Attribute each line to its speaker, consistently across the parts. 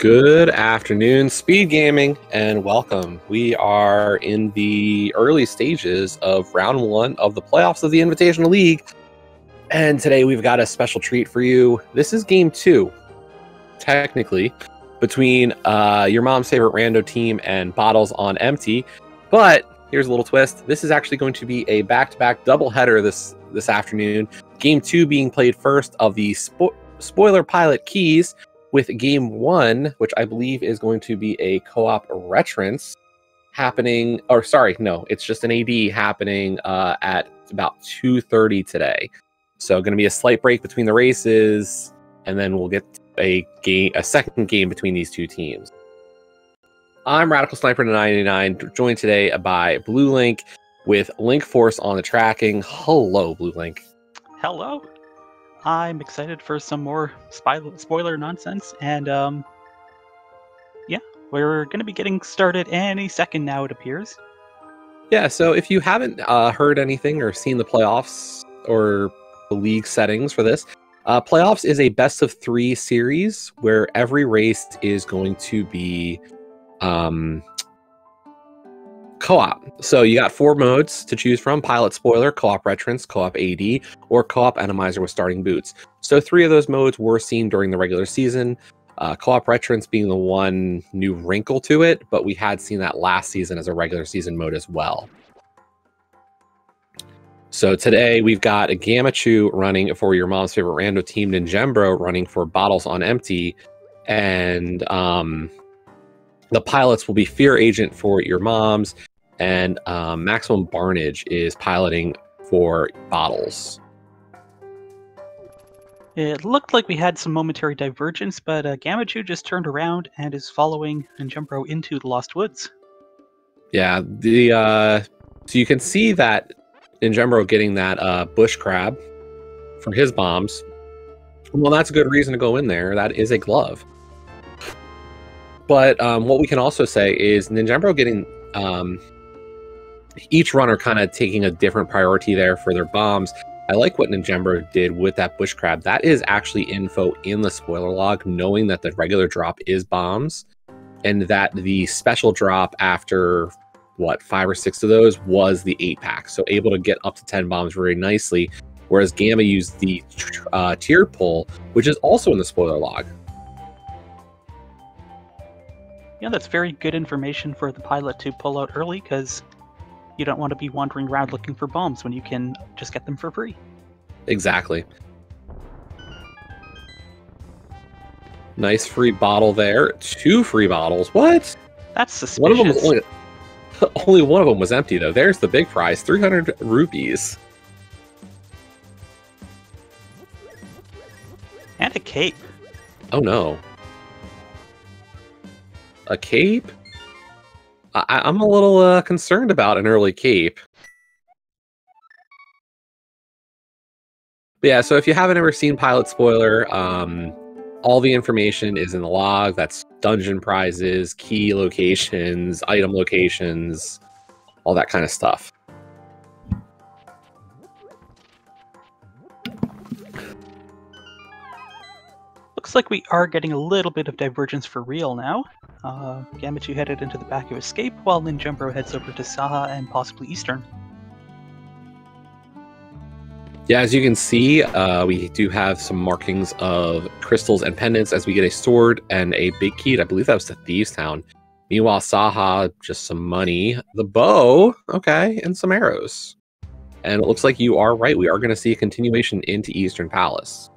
Speaker 1: Good afternoon, Speed Gaming, and welcome. We are in the early stages of round one of the playoffs of the Invitational League. And today we've got a special treat for you. This is game two, technically, between uh, your mom's favorite rando team and Bottles on Empty. But here's a little twist. This is actually going to be a back-to-back doubleheader this this afternoon. Game two being played first of the spo- spoiler pilot keys with game one, which I believe is going to be a co-op retrance happening or sorry, no, it's just an AD happening uh, at about 2:30 today. So going to be a slight break between the races and then we'll get a game a second game between these two teams. I'm Radical Sniper 99, joined today by Blue Link with Link Force on the tracking. Hello, Blue Link.
Speaker 2: Hello. I'm excited for some more spoiler nonsense, and um, yeah, we're going to be getting started any second now. It appears.
Speaker 1: Yeah. So if you haven't uh, heard anything or seen the playoffs or the league settings for this, uh, playoffs is a best of three series where every race is going to be um, co-op. So you got four modes to choose from: pilot, spoiler, co-op retrance, co-op AD, or co-op Enemizer with starting boots. So three of those modes were seen during the regular season. Uh, co-op retrance being the one new wrinkle to it, but we had seen that last season as a regular season mode as well. So today we've got a Gamachu running for your mom's favorite rando team, Ninjembro running for bottles on empty, and um, the pilots will be Fear Agent for your moms, and um, Maximum Barnage is piloting for bottles.
Speaker 2: It looked like we had some momentary divergence, but uh, Gamachu just turned around and is following Ninjembro into the Lost Woods.
Speaker 1: Yeah, the uh, so you can see that Ninjembro getting that uh, bush crab for his bombs. Well, that's a good reason to go in there. That is a glove. But um, what we can also say is Ninjembro getting um, each runner kind of taking a different priority there for their bombs. I like what Ninjembro did with that bush crab. That is actually info in the spoiler log, knowing that the regular drop is bombs and that the special drop after what five or six of those was the eight pack. So able to get up to 10 bombs very nicely. Whereas Gamma used the uh, tree pull, which is also in the spoiler log.
Speaker 2: Yeah, that's very good information for the pilot to pull out early because you don't want to be wandering around looking for bombs when you can just get them for free.
Speaker 1: Exactly. Nice free bottle there. Two free bottles. What?
Speaker 2: That's suspicious.
Speaker 1: One of them was only only one of them was empty though. There's the big prize, 300 rupees.
Speaker 2: And a cape.
Speaker 1: Oh no. A cape? I, I'm a little uh, concerned about an early cape. But yeah, so if you haven't ever seen Pilot Spoiler, um, all the information is in the log. That's dungeon prizes, key locations, item locations, all that kind of stuff.
Speaker 2: Looks like we are getting a little bit of divergence for real now. Uh, Gamachu headed into the back of Escape, while Ninjembro heads over to Saha and possibly Eastern.
Speaker 1: Yeah, as you can see, uh, we do have some markings of crystals and pendants as we get a sword and a big key. I believe that was the Thieves Town. Meanwhile, Saha, just some money. The bow, okay, and some arrows. And it looks like you are right. We are going to see a continuation into Eastern Palace.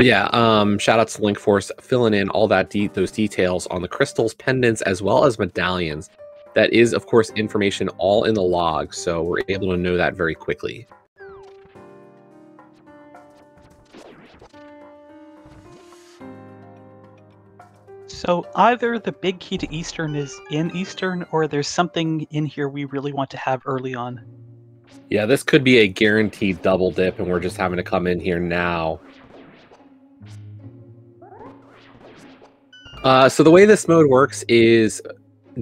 Speaker 1: But yeah, um, shout out to Link Force filling in all that de- those details on the crystals, pendants, as well as medallions. That is, of course, information all in the log, so we're able to know that very quickly.
Speaker 2: So either the big key to Eastern is in Eastern, or there's something in here we really want to have early on.
Speaker 1: Yeah, this could be a guaranteed double dip, and we're just having to come in here now. Uh, so the way this mode works is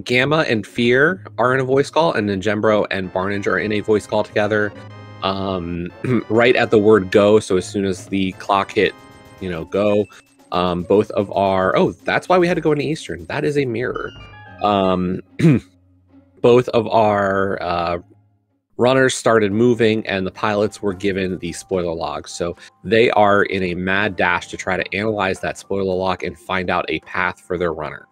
Speaker 1: Gamma and Fear are in a voice call, and then Gembro and Barnage are in a voice call together. um, right at the word go. So as soon as the clock hit, you know, go, um, both of our oh, that's why we had to go into Eastern. That is a mirror. Um, both of our uh, runners started moving, and the pilots were given the spoiler log. So they are in a mad dash to try to analyze that spoiler log and find out a path for their runner.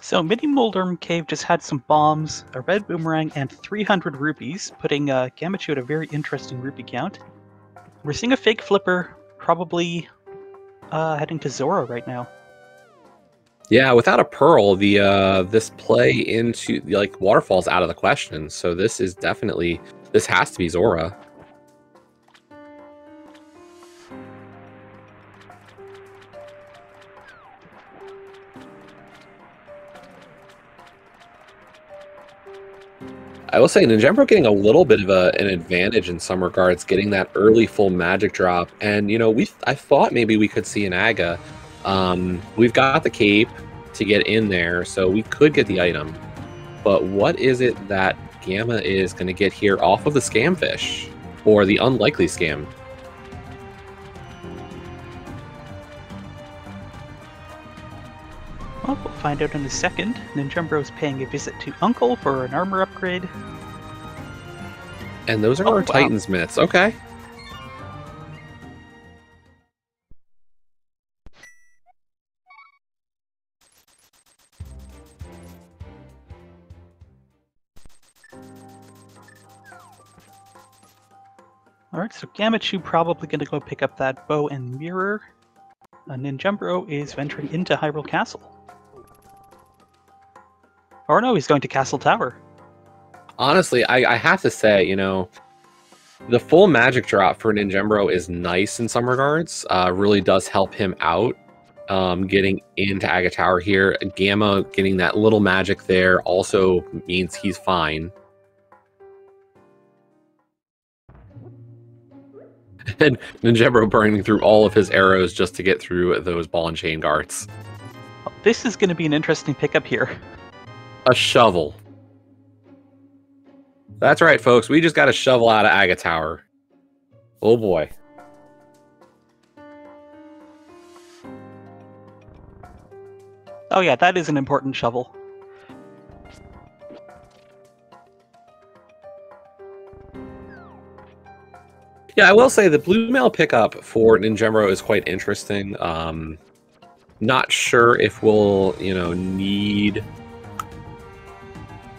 Speaker 2: So Mini Moldorm Cave just had some bombs, a red boomerang, and 300 rupees, putting uh, Gamachu at a very interesting rupee count. We're seeing a fake flipper, probably uh, heading to Zora right now.
Speaker 1: Yeah, without a pearl, the uh this play into like waterfalls out of the question. So this is definitely this has to be Zora. I will say Ninjambro getting a little bit of a, an advantage in some regards, getting that early full magic drop. And you know, we I thought maybe we could see an Aga. Um, we've got the cape to get in there, so we could get the item. But what is it that Gamma is going to get here off of the scamfish or the unlikely scam?
Speaker 2: Well, we'll find out in a second. Ninjambro's paying a visit to Uncle for an armor upgrade.
Speaker 1: And those are
Speaker 2: Oh,
Speaker 1: our
Speaker 2: wow.
Speaker 1: Titan's Mitts. Okay.
Speaker 2: Alright, so Gamachu probably going to go pick up that bow and mirror. Uh, Ninjambro is venturing into Hyrule Castle. Or no, he's going to Castle Tower.
Speaker 1: Honestly, I, I have to say, you know, the full magic drop for Ninjambro is nice in some regards. Uh, really does help him out. Um, getting into Aga Tower here, Gamma getting that little magic there also means he's fine. And Ninjambro burning through all of his arrows just to get through those ball and chain guards.
Speaker 2: This is going to be an interesting pickup here.
Speaker 1: A shovel. That's right, folks. We just got a shovel out of Aga Tower. Oh boy.
Speaker 2: Oh yeah, that is an important shovel.
Speaker 1: Yeah, I will say the blue mail pickup for Ninjambro is quite interesting. Um, not sure if we'll, you know, need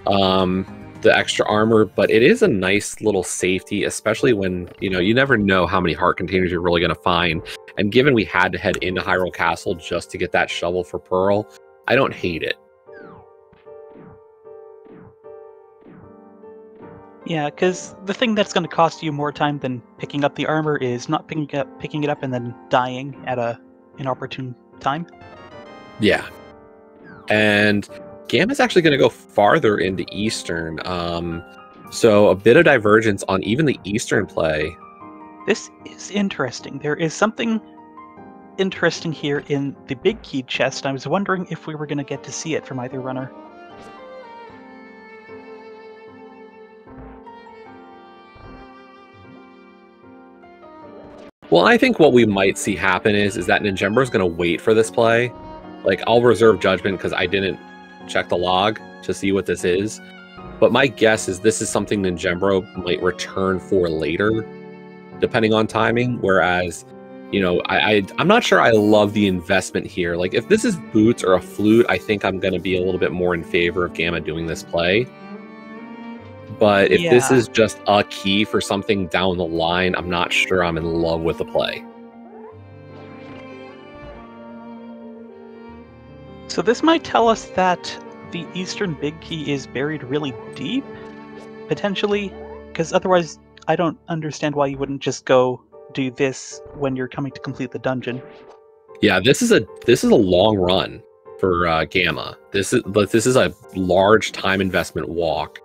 Speaker 1: um, the extra armor, but it is a nice little safety, especially when, you know, you never know how many heart containers you're really going to find. And given we had to head into Hyrule Castle just to get that shovel for Pearl, I don't hate it.
Speaker 2: Yeah, because the thing that's going to cost you more time than picking up the armor is not picking up picking it up and then dying at a inopportune time.
Speaker 1: Yeah. And Gamma's actually going to go farther into Eastern. Um, so a bit of divergence on even the Eastern play.
Speaker 2: This is interesting. There is something interesting here in the big key chest. I was wondering if we were going to get to see it from either runner.
Speaker 1: Well, I think what we might see happen is is that is going to wait for this play. Like I'll reserve judgment because I didn't check the log to see what this is. But my guess is this is something Ninjambro might return for later, depending on timing. Whereas, you know, I, I I'm not sure I love the investment here. Like if this is boots or a flute, I think I'm going to be a little bit more in favor of Gamma doing this play. But if this is just a key for something down the line, I'm not sure I'm in love with the play.
Speaker 2: So this might tell us that the eastern big key is buried really deep, potentially, because otherwise I don't understand why you wouldn't just go do this when you're coming to complete the dungeon.
Speaker 1: Yeah, this is a this is a long run for uh, Gamma. This is but this is a large time investment walk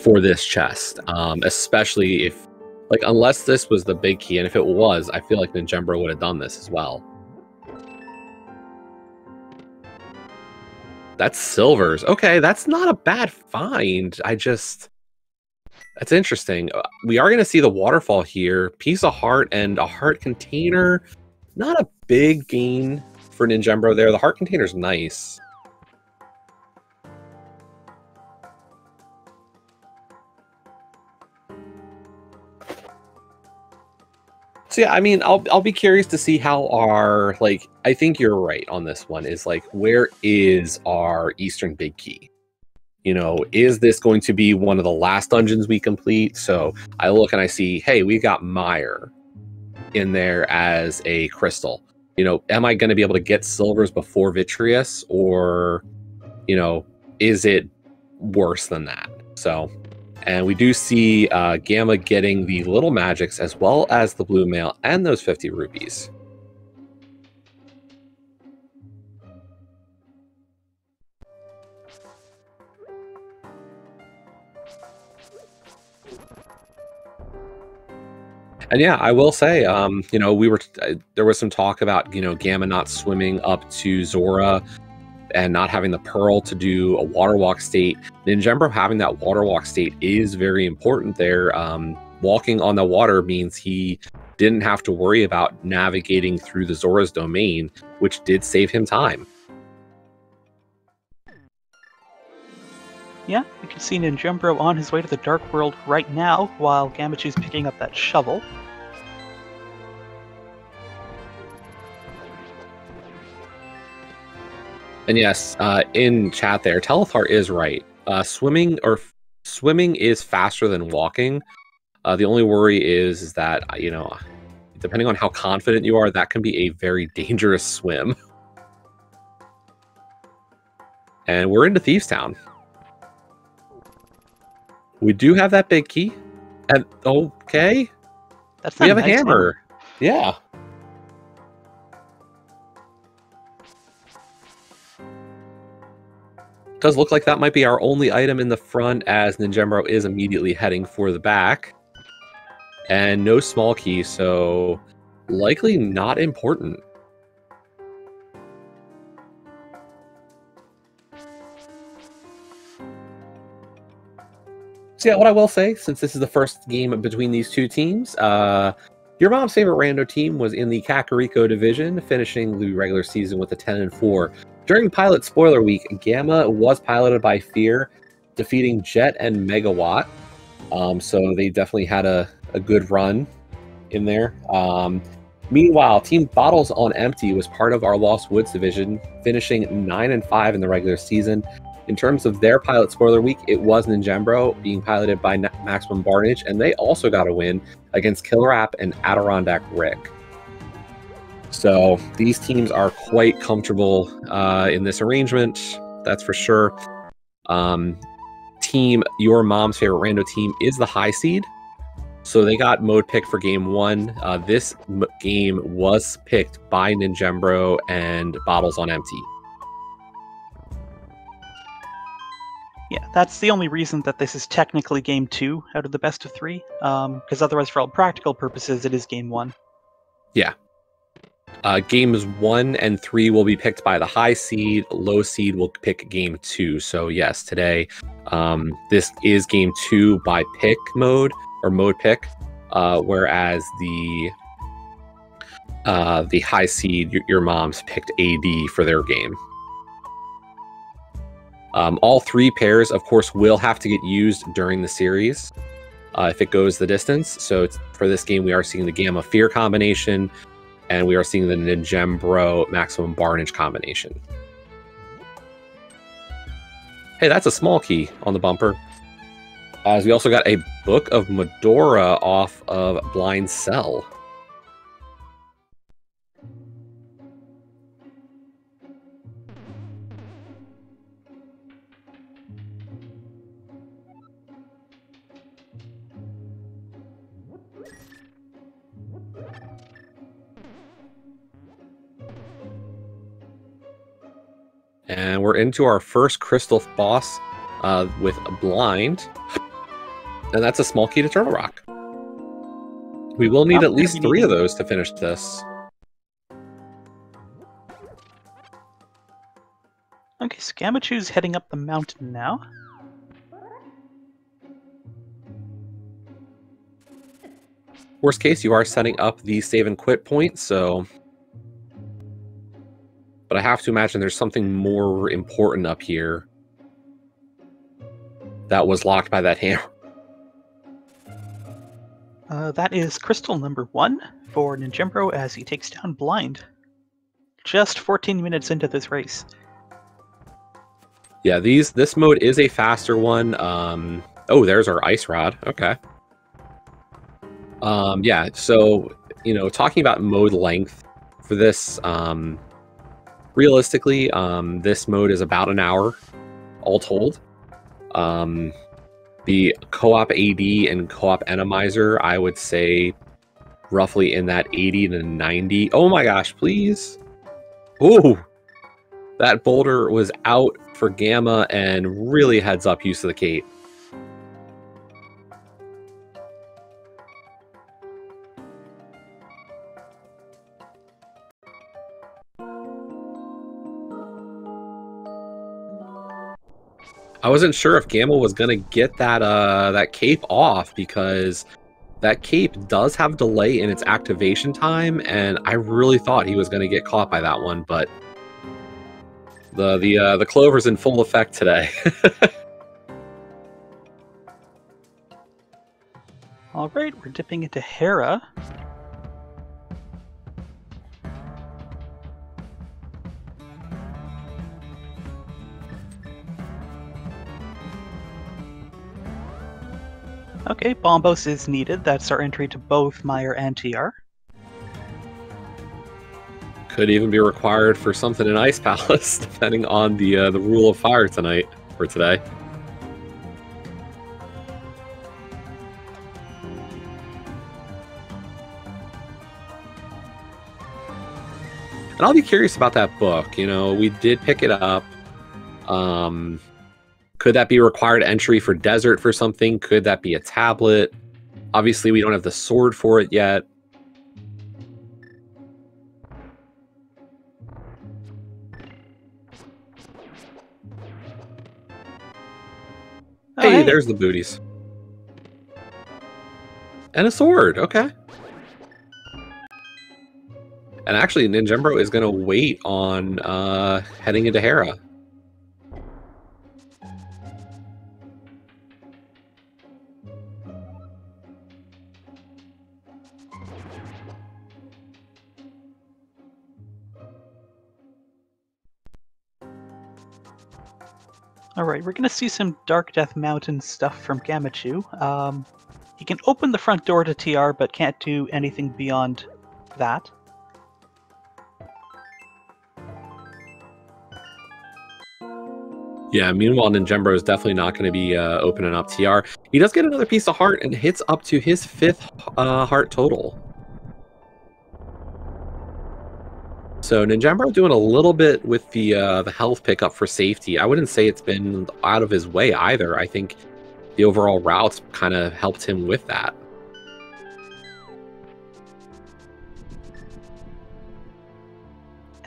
Speaker 1: for this chest, um, especially if like unless this was the big key, and if it was, I feel like Ninjambro would have done this as well. That's silvers. Okay, that's not a bad find. I just That's interesting. Uh, We are going to see the waterfall here. Piece of heart and a heart container. Not a big gain for Ninjembro there. The heart container's nice. So yeah, I mean, I'll I'll be curious to see how our like. I think you're right on this one. Is like, where is our Eastern Big Key? You know, is this going to be one of the last dungeons we complete? So I look and I see, hey, we've got Mire in there as a crystal. You know, am I going to be able to get silvers before Vitreous, or you know, is it worse than that? So and we do see uh, Gamma getting the little magics as well as the blue mail and those 50 rupees. And yeah, I will say, um, you know, we were uh, there was some talk about you know Gamma not swimming up to Zora and not having the pearl to do a water walk state. Ninjembro having that water walk state is very important there. Um, walking on the water means he didn't have to worry about navigating through the Zora's domain, which did save him time.
Speaker 2: Yeah, we can see Ninjembro on his way to the Dark World right now, while Gamachu's picking up that shovel.
Speaker 1: And yes, uh, in chat there, Telethar is right. Uh, swimming or swimming is faster than walking. Uh, the only worry is, is that uh, you know, depending on how confident you are, that can be a very dangerous swim. And we're into Thieves Town. We do have that big key, and okay,
Speaker 2: That's
Speaker 1: we have a hammer. Yeah. Does look like that might be our only item in the front as Ninjembro is immediately heading for the back. And no small key, so likely not important. So yeah, what I will say, since this is the first game between these two teams, uh, your mom's favorite rando team was in the Kakariko division, finishing the regular season with a 10 and 4. During pilot spoiler week, Gamma was piloted by Fear, defeating Jet and Megawatt. Um, so they definitely had a, a good run in there. Um, meanwhile, Team Bottles on Empty was part of our Lost Woods division, finishing 9 and 5 in the regular season. In terms of their pilot spoiler week, it was Ninjembro being piloted by Maximum Barnage, and they also got a win against Killer App and Adirondack Rick. So these teams are quite comfortable uh, in this arrangement, that's for sure. Um, team, your mom's favorite rando team, is the high seed. So they got mode pick for game one. Uh, this m- game was picked by Ninjembro and Bottles on Empty.
Speaker 2: Yeah, that's the only reason that this is technically game two out of the best of three. Because otherwise, for all practical purposes, it is game one.
Speaker 1: Uh, games one and three will be picked by the high seed. Low seed will pick game two. So yes, today um, this is game two by pick mode or mode pick, uh, whereas the uh, the high seed, your, your mom's picked AD for their game. Um, all three pairs, of course, will have to get used during the series uh, if it goes the distance. So for this game, we are seeing the Gamma Fear combination, and we are seeing the Ninjembro Maximum Barnage combination. Hey, that's a small key on the bumper. As we also got a Book of Mudora off of Blind Cell. And we're into our first crystal boss uh, with a blind. And that's a small key to Turtle Rock. We will need at least three of those to finish this.
Speaker 2: Okay, so Gamachu's heading up the mountain now.
Speaker 1: Worst case, you are setting up the save and quit point, so. I have to imagine there's something more important up here that was locked by that hammer.
Speaker 2: Uh, that is crystal number one for Ninjembro as he takes down Blind. Just 14 minutes into this race.
Speaker 1: Yeah, these this mode is a faster one. Um, oh, there's our ice rod. Okay. Um, yeah, so you know, talking about mode length for this, um, realistically, um, this mode is about an hour, all told. Um, the co-op AD and co-op Enemizer, I would say, roughly in that 80 to 90. Oh my gosh, please! Oh, that boulder was out for Gamma and really heads up use of the cape. I wasn't sure if Gamble was gonna get that uh that cape off because that cape does have delay in its activation time, and I really thought he was gonna get caught by that one, but the the uh, the clover's in full effect today.
Speaker 2: All right, we're dipping into Hera. Okay, Bombos is needed. That's our entry to both Mire and TR.
Speaker 1: Could even be required for something in Ice Palace, depending on the uh, the rule of fire tonight for today. And I'll be curious about that book. You know, we did pick it up. Um, could that be required entry for desert for something? Could that be a tablet? Obviously, we don't have the sword for it yet. Oh, hey, hey, there's the booties. And a sword, okay. And actually, Ninjembro is going to wait on uh, heading into Hera.
Speaker 2: Alright, we're gonna see some Dark Death Mountain stuff from Gamachu. Um, he can open the front door to TR, but can't do anything beyond that.
Speaker 1: Yeah, meanwhile, Ninjembro is definitely not going to be uh, opening up TR. He does get another piece of heart and hits up to his fifth uh, heart total. So Ninjembro doing a little bit with the uh, the health pickup for safety. I wouldn't say it's been out of his way either. I think the overall routes kind of helped him with that.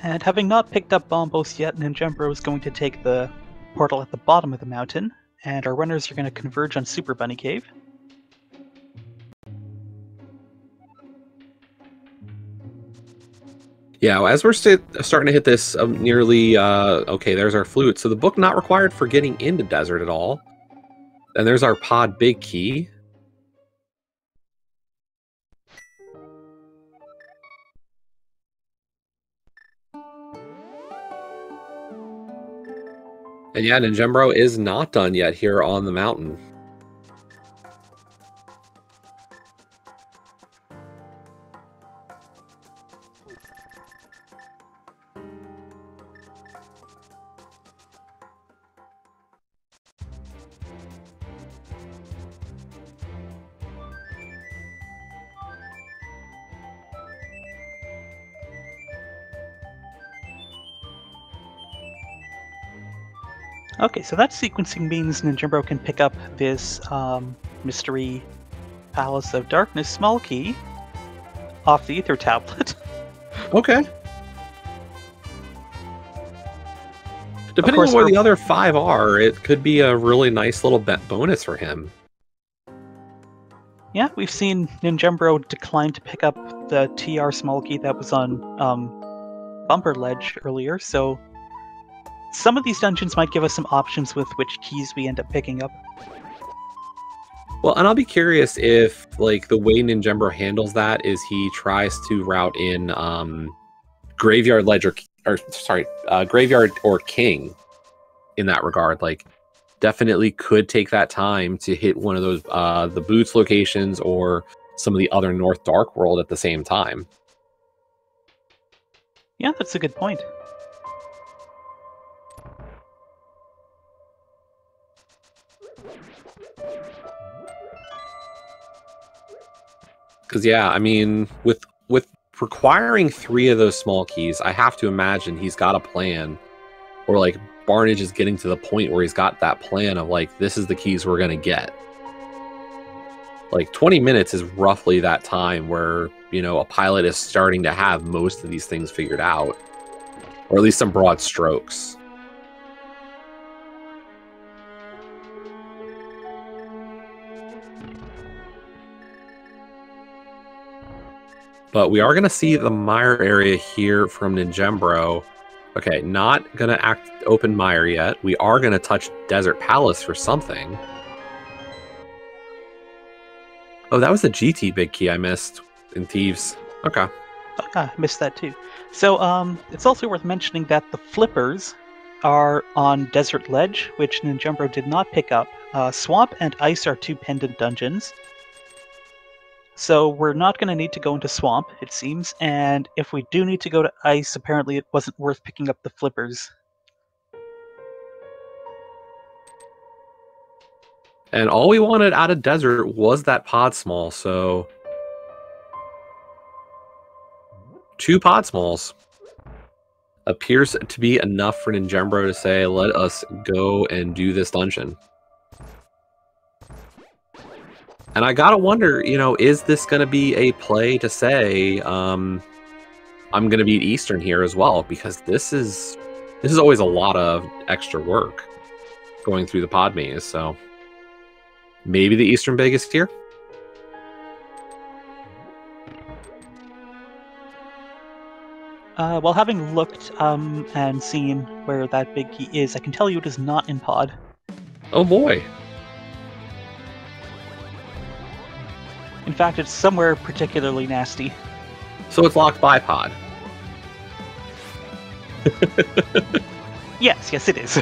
Speaker 2: And having not picked up Bombos yet, Ninjembro is going to take the portal at the bottom of the mountain, and our runners are going to converge on Super Bunny Cave.
Speaker 1: Yeah, as we're st starting to hit this um, nearly, uh, okay, there's our flute. So the book not required for getting into desert at all. And there's our pod big key. And yeah, Ninjembro is not done yet here on the mountain.
Speaker 2: So that sequencing means Ninjembro can pick up this um, Mystery Palace of Darkness small key off the Ether tablet.
Speaker 1: okay. Depending on where the other five are, it could be a really nice little bet bonus for him.
Speaker 2: Yeah, we've seen Ninjembro decline to pick up the TR small key that was on um, Bumper Ledge earlier, so some of these dungeons might give us some options with which keys we end up picking up.
Speaker 1: Well, and I'll be curious if, like, the way Ninjembro handles that is he tries to route in um, Graveyard Ledger, or sorry, uh, Graveyard or King in that regard. Like, definitely could take that time to hit one of those uh, the boots locations or some of the other North Dark World at the same time.
Speaker 2: Yeah, that's a good point.
Speaker 1: Because yeah, I mean, with with requiring three of those small keys, I have to imagine he's got a plan, or like Barnage is getting to the point where he's got that plan of like, this is the keys we're gonna get. Like 20 minutes is roughly that time where you know a pilot is starting to have most of these things figured out, or at least some broad strokes. But we are going to see the mire area here from Ninjembro. Okay, not going to act open mire yet. We are going to touch Desert Palace for something. Oh, that was the GT big key I missed in Thieves. Okay.
Speaker 2: I missed that too. So um, it's also worth mentioning that the flippers are on Desert Ledge, which Ninjembro did not pick up. Uh, Swamp and Ice are two pendant dungeons. So we're not going to need to go into Swamp, it seems, and if we do need to go to Ice, apparently it wasn't worth picking up the flippers.
Speaker 1: And all we wanted out of Desert was that pod small, so... Two pod smalls appears to be enough for Ninjembro to say, let us go and do this dungeon. And I gotta wonder, you know, is this gonna be a play to say, um, I'm gonna beat Eastern here as well? Because this is this is always a lot of extra work going through the pod maze, so maybe the Eastern biggest here?
Speaker 2: Uh, well, having looked um, and seen where that big key is, I can tell you it is not in pod.
Speaker 1: Oh boy.
Speaker 2: In fact, it's somewhere particularly nasty.
Speaker 1: So it's locked by pod.
Speaker 2: yes, yes, it is.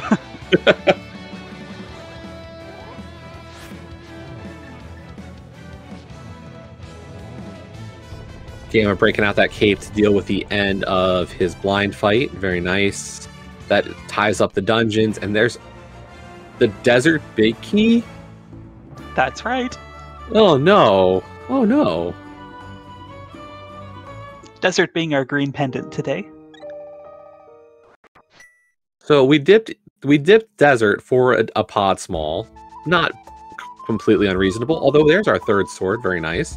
Speaker 1: Gamma breaking out that cape to deal with the end of his blind fight. Very nice. That ties up the dungeons, and there's the desert big key.
Speaker 2: That's right.
Speaker 1: Oh no. Oh no.
Speaker 2: Desert being our green pendant today.
Speaker 1: So we dipped we dipped desert for a, a pod small. Not completely unreasonable, although there's our third sword, very nice.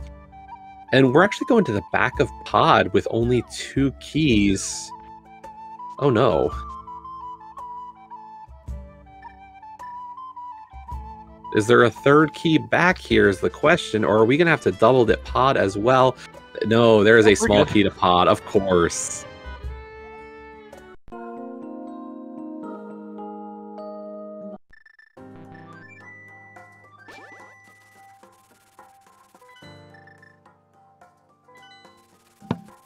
Speaker 1: And we're actually going to the back of pod with only two keys. Oh no. Is there a third key back here is the question, or are we going to have to double dip pod as well? No, there is a small key to pod, of course.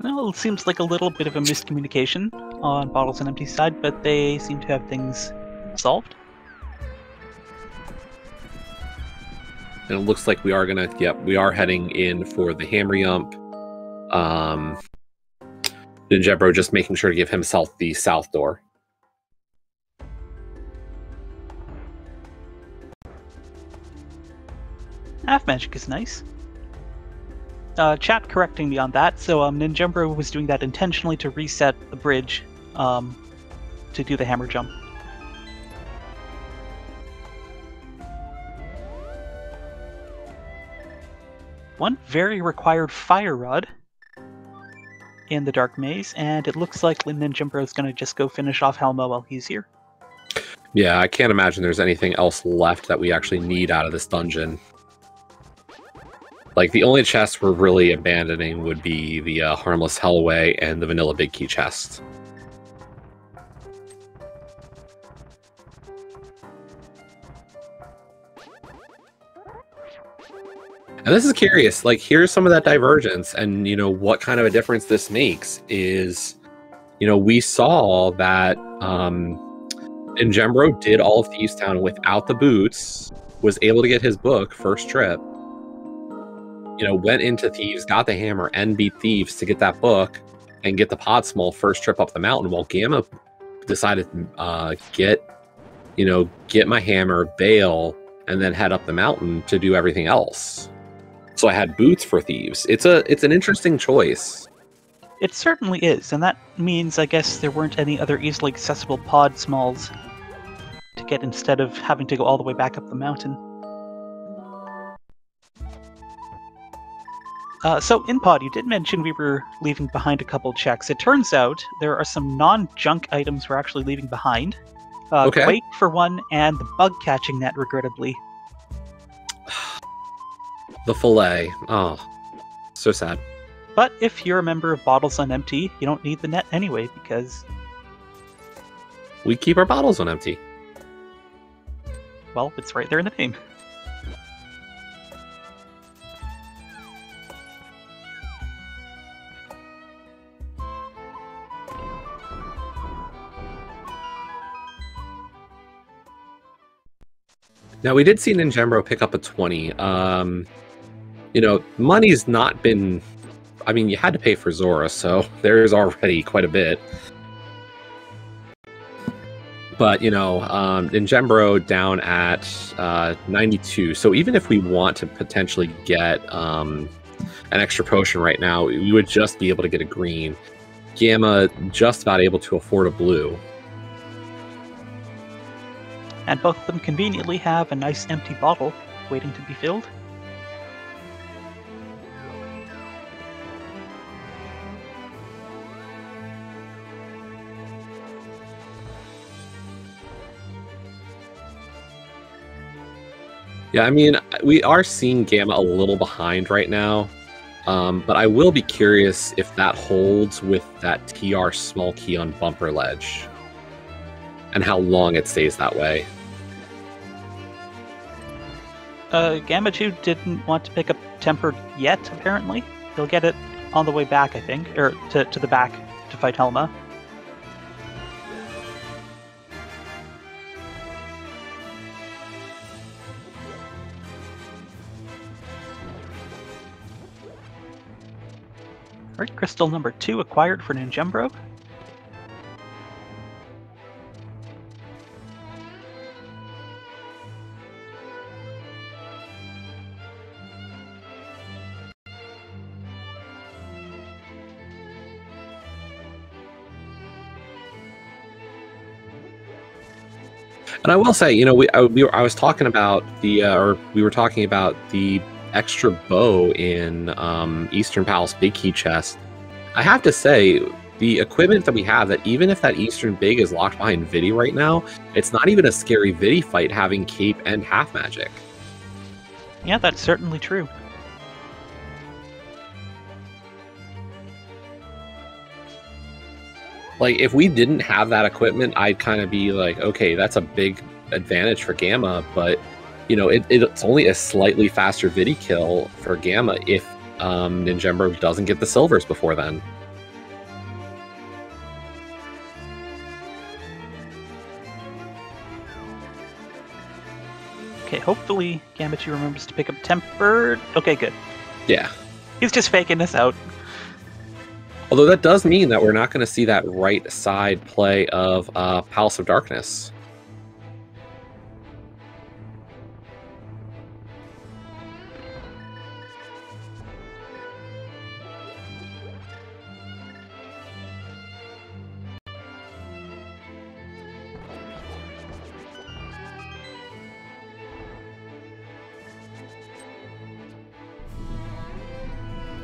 Speaker 2: Well, it seems like a little bit of a miscommunication on Bottles and Empty side, but they seem to have things solved.
Speaker 1: And it looks like we are gonna, yep, we are heading in for the hammer yump. Um, Ninjembro just making sure to give himself the south door.
Speaker 2: Half magic is nice. Uh, chat correcting me on that. So um, Ninjembro was doing that intentionally to reset the bridge um, to do the hammer jump. One very required fire rod in the dark maze, and it looks like Ninjembro is going to just go finish off Helma while he's here.
Speaker 1: Yeah, I can't imagine there's anything else left that we actually need out of this dungeon. Like the only chests we're really abandoning would be the uh, harmless Hellway and the vanilla big key chest. And this is curious. Like, here's some of that divergence, and you know what kind of a difference this makes is, you know, we saw that um, Enjembro did all of Thieves Town without the boots, was able to get his book first trip. You know, went into Thieves, got the hammer, and beat Thieves to get that book and get the Podsmall first trip up the mountain. While Gamma decided uh, get, you know, get my hammer, bail, and then head up the mountain to do everything else. So I had boots for thieves. It's a it's an interesting choice.
Speaker 2: It certainly is, and that means I guess there weren't any other easily accessible Podsmalls to get instead of having to go all the way back up the mountain. Uh, so in pod, you did mention we were leaving behind a couple checks. It turns out there are some non-junk items we're actually leaving behind. Uh,
Speaker 1: Okay.
Speaker 2: Quake for one, and the bug catching net, regrettably.
Speaker 1: The fillet. Oh, so sad.
Speaker 2: But if you're a member of Bottles on Empty, you don't need the net anyway because,
Speaker 1: We keep our bottles on empty.
Speaker 2: well, it's right there in the name.
Speaker 1: Now we did see Ninjambro pick up a twenty. Um, you know, money's not been. I mean, you had to pay for Zora, so there's already quite a bit. But you know, um, Ninjambro down at uh, 92. So even if we want to potentially get um, an extra potion right now, we would just be able to get a green. Gamma just about able to afford a blue.
Speaker 2: And both of them conveniently have a nice empty bottle waiting to be filled.
Speaker 1: Yeah, I mean, we are seeing Gamma a little behind right now. Um, but I will be curious if that holds with that TR small key on bumper ledge and how long it stays that way.
Speaker 2: Uh, Gamachu didn't want to pick up Tempered yet, apparently. He'll get it on the way back, I think, or to, to the back to fight Helma. Alright, crystal number two acquired for Ninjembro.
Speaker 1: And I will say, you know, we I, we were, I was talking about the uh, or we were talking about the extra bow in um, Eastern Palace Big Key chest. I have to say, the equipment that we have, that even if that Eastern Big is locked behind Vidi right now, it's not even a scary Vidi fight having Cape and Half Magic.
Speaker 2: Yeah, that's certainly true.
Speaker 1: Like if we didn't have that equipment, I'd kind of be like, okay, that's a big advantage for Gamma, but you know, it, it's only a slightly faster Vidi kill for Gamma if um, doesn't get the silvers before then.
Speaker 2: Okay, hopefully Gamachu remembers to pick up Tempered. Okay, good.
Speaker 1: Yeah.
Speaker 2: He's just faking this out.
Speaker 1: Although that does mean that we're not going to see that right side play of uh, Palace of Darkness.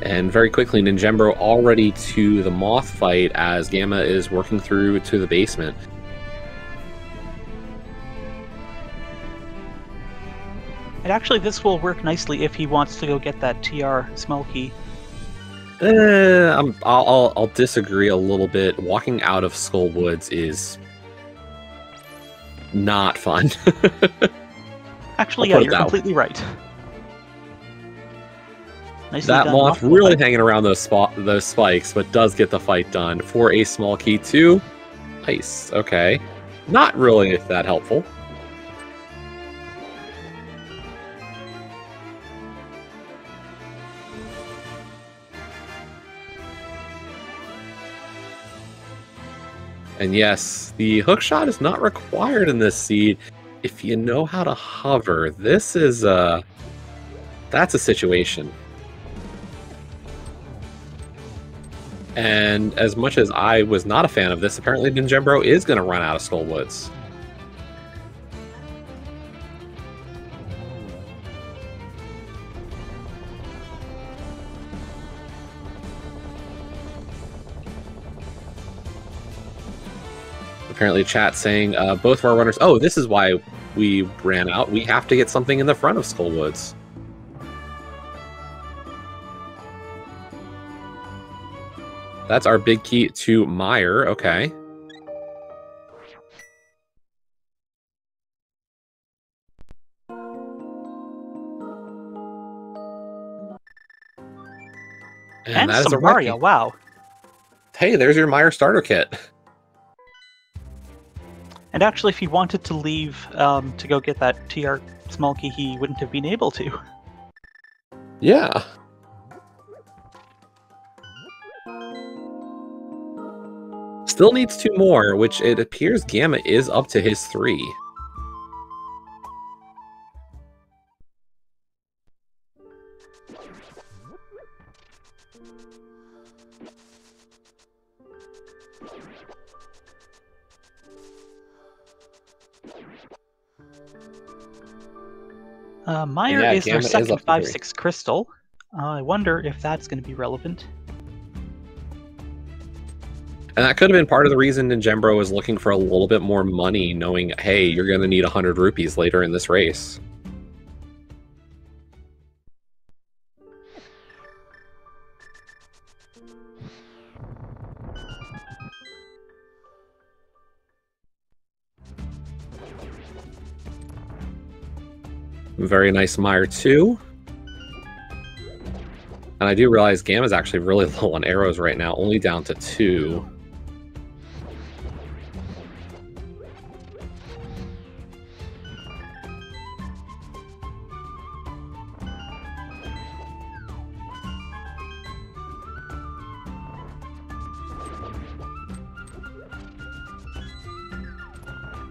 Speaker 1: And very quickly, Ninjembro already to the moth fight as Gamma is working through to the basement.
Speaker 2: And actually, this will work nicely if he wants to go get that TR small key.
Speaker 1: Eh, I'm, I'll, I'll, disagree a little bit. Walking out of Skull Woods is not fun.
Speaker 2: Actually,
Speaker 1: I'll
Speaker 2: yeah, you're
Speaker 1: way.
Speaker 2: completely right. Nicely
Speaker 1: that moth really hanging around those spot those spikes, but does get the fight done for a small key too. Nice. Okay. Not really that helpful. And yes, the hook shot is not required in this seed if you know how to hover. This is uh that's a situation. And as much as I was not a fan of this, apparently Ninjembro is going to run out of Skull Woods. Apparently, chat saying uh, both of our runners. Oh, this is why we ran out. We have to get something in the front of Skull Woods. That's our big key to Mire. Okay.
Speaker 2: And,
Speaker 1: that is Somaria.
Speaker 2: Wow.
Speaker 1: Hey, there's your Mire starter kit.
Speaker 2: And actually, if he wanted to leave um, to go get that TR small key, he wouldn't have been able to.
Speaker 1: Yeah. Still needs two more, which it appears Gamma is up to his three.
Speaker 2: Uh, Mire
Speaker 1: yeah,
Speaker 2: is
Speaker 1: Gamma is
Speaker 2: second
Speaker 1: up to three.
Speaker 2: 5-6 crystal. Uh, I wonder if that's going to be relevant.
Speaker 1: And that could have been part of the reason Ninjembro was looking for a little bit more money, knowing, hey, you're going to need 100 rupees later in this race. Very nice Mire, 2. And I do realize Gamma's actually really low on arrows right now, only down to two.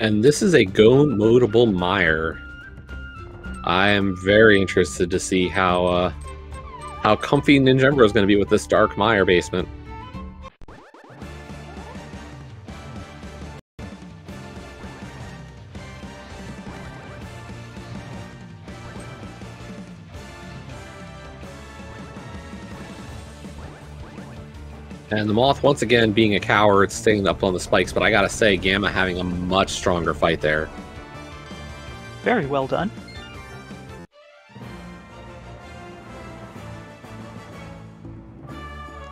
Speaker 1: And this is a go modable mire. I am very interested to see how uh, how comfy Ninjembro is going to be with this dark mire basement. And the moth, once again, being a coward, staying up on the spikes. But I gotta say, Gamma having a much stronger fight there.
Speaker 2: Very well done.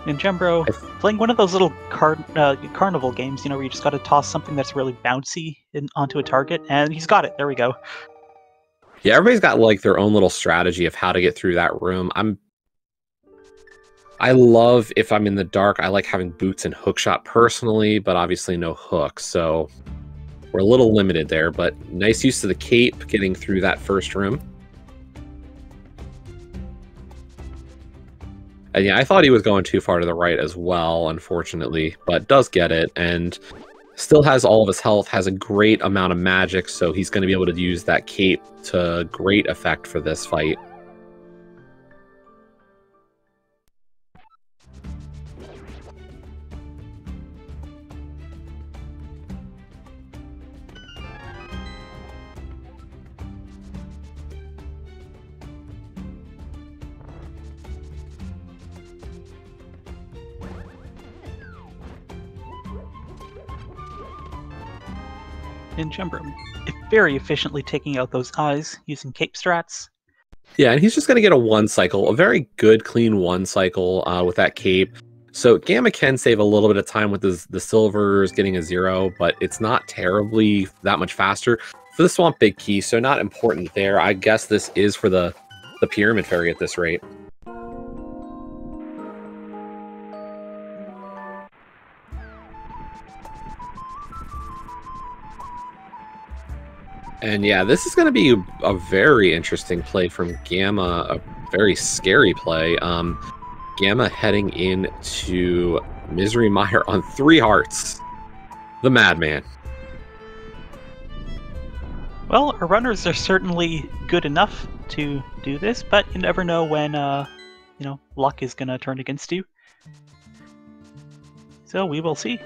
Speaker 2: And Ninjembro playing one of those little car- uh, carnival games, you know, where you just got to toss something that's really bouncy in, onto a target, and he's got it. There we go.
Speaker 1: Yeah, everybody's got like their own little strategy of how to get through that room. I'm I love if I'm in the dark, I like having boots and hookshot personally, but obviously no hook, so we're a little limited there, but nice use of the cape getting through that first room. And yeah, I thought he was going too far to the right as well, unfortunately, but does get it and still has all of his health, has a great amount of magic, so he's going to be able to use that cape to great effect for this fight.
Speaker 2: Ninjembro very efficiently taking out those eyes using cape strats.
Speaker 1: Yeah, and he's just going to get a one cycle, a very good, clean one cycle uh, with that cape. So Gamma can save a little bit of time with the, the silvers getting a zero, but it's not terribly that much faster for the Swamp Big Key, so not important there. I guess this is for the, the Pyramid Fairy at this rate. And yeah, this is going to be a very interesting play from Gamma, a very scary play. Um, Gamma heading in to Misery Mire on three hearts. The Madman.
Speaker 2: Well, our runners are certainly good enough to do this, but you never know when, uh, you know, luck is going to turn against you. So we will see.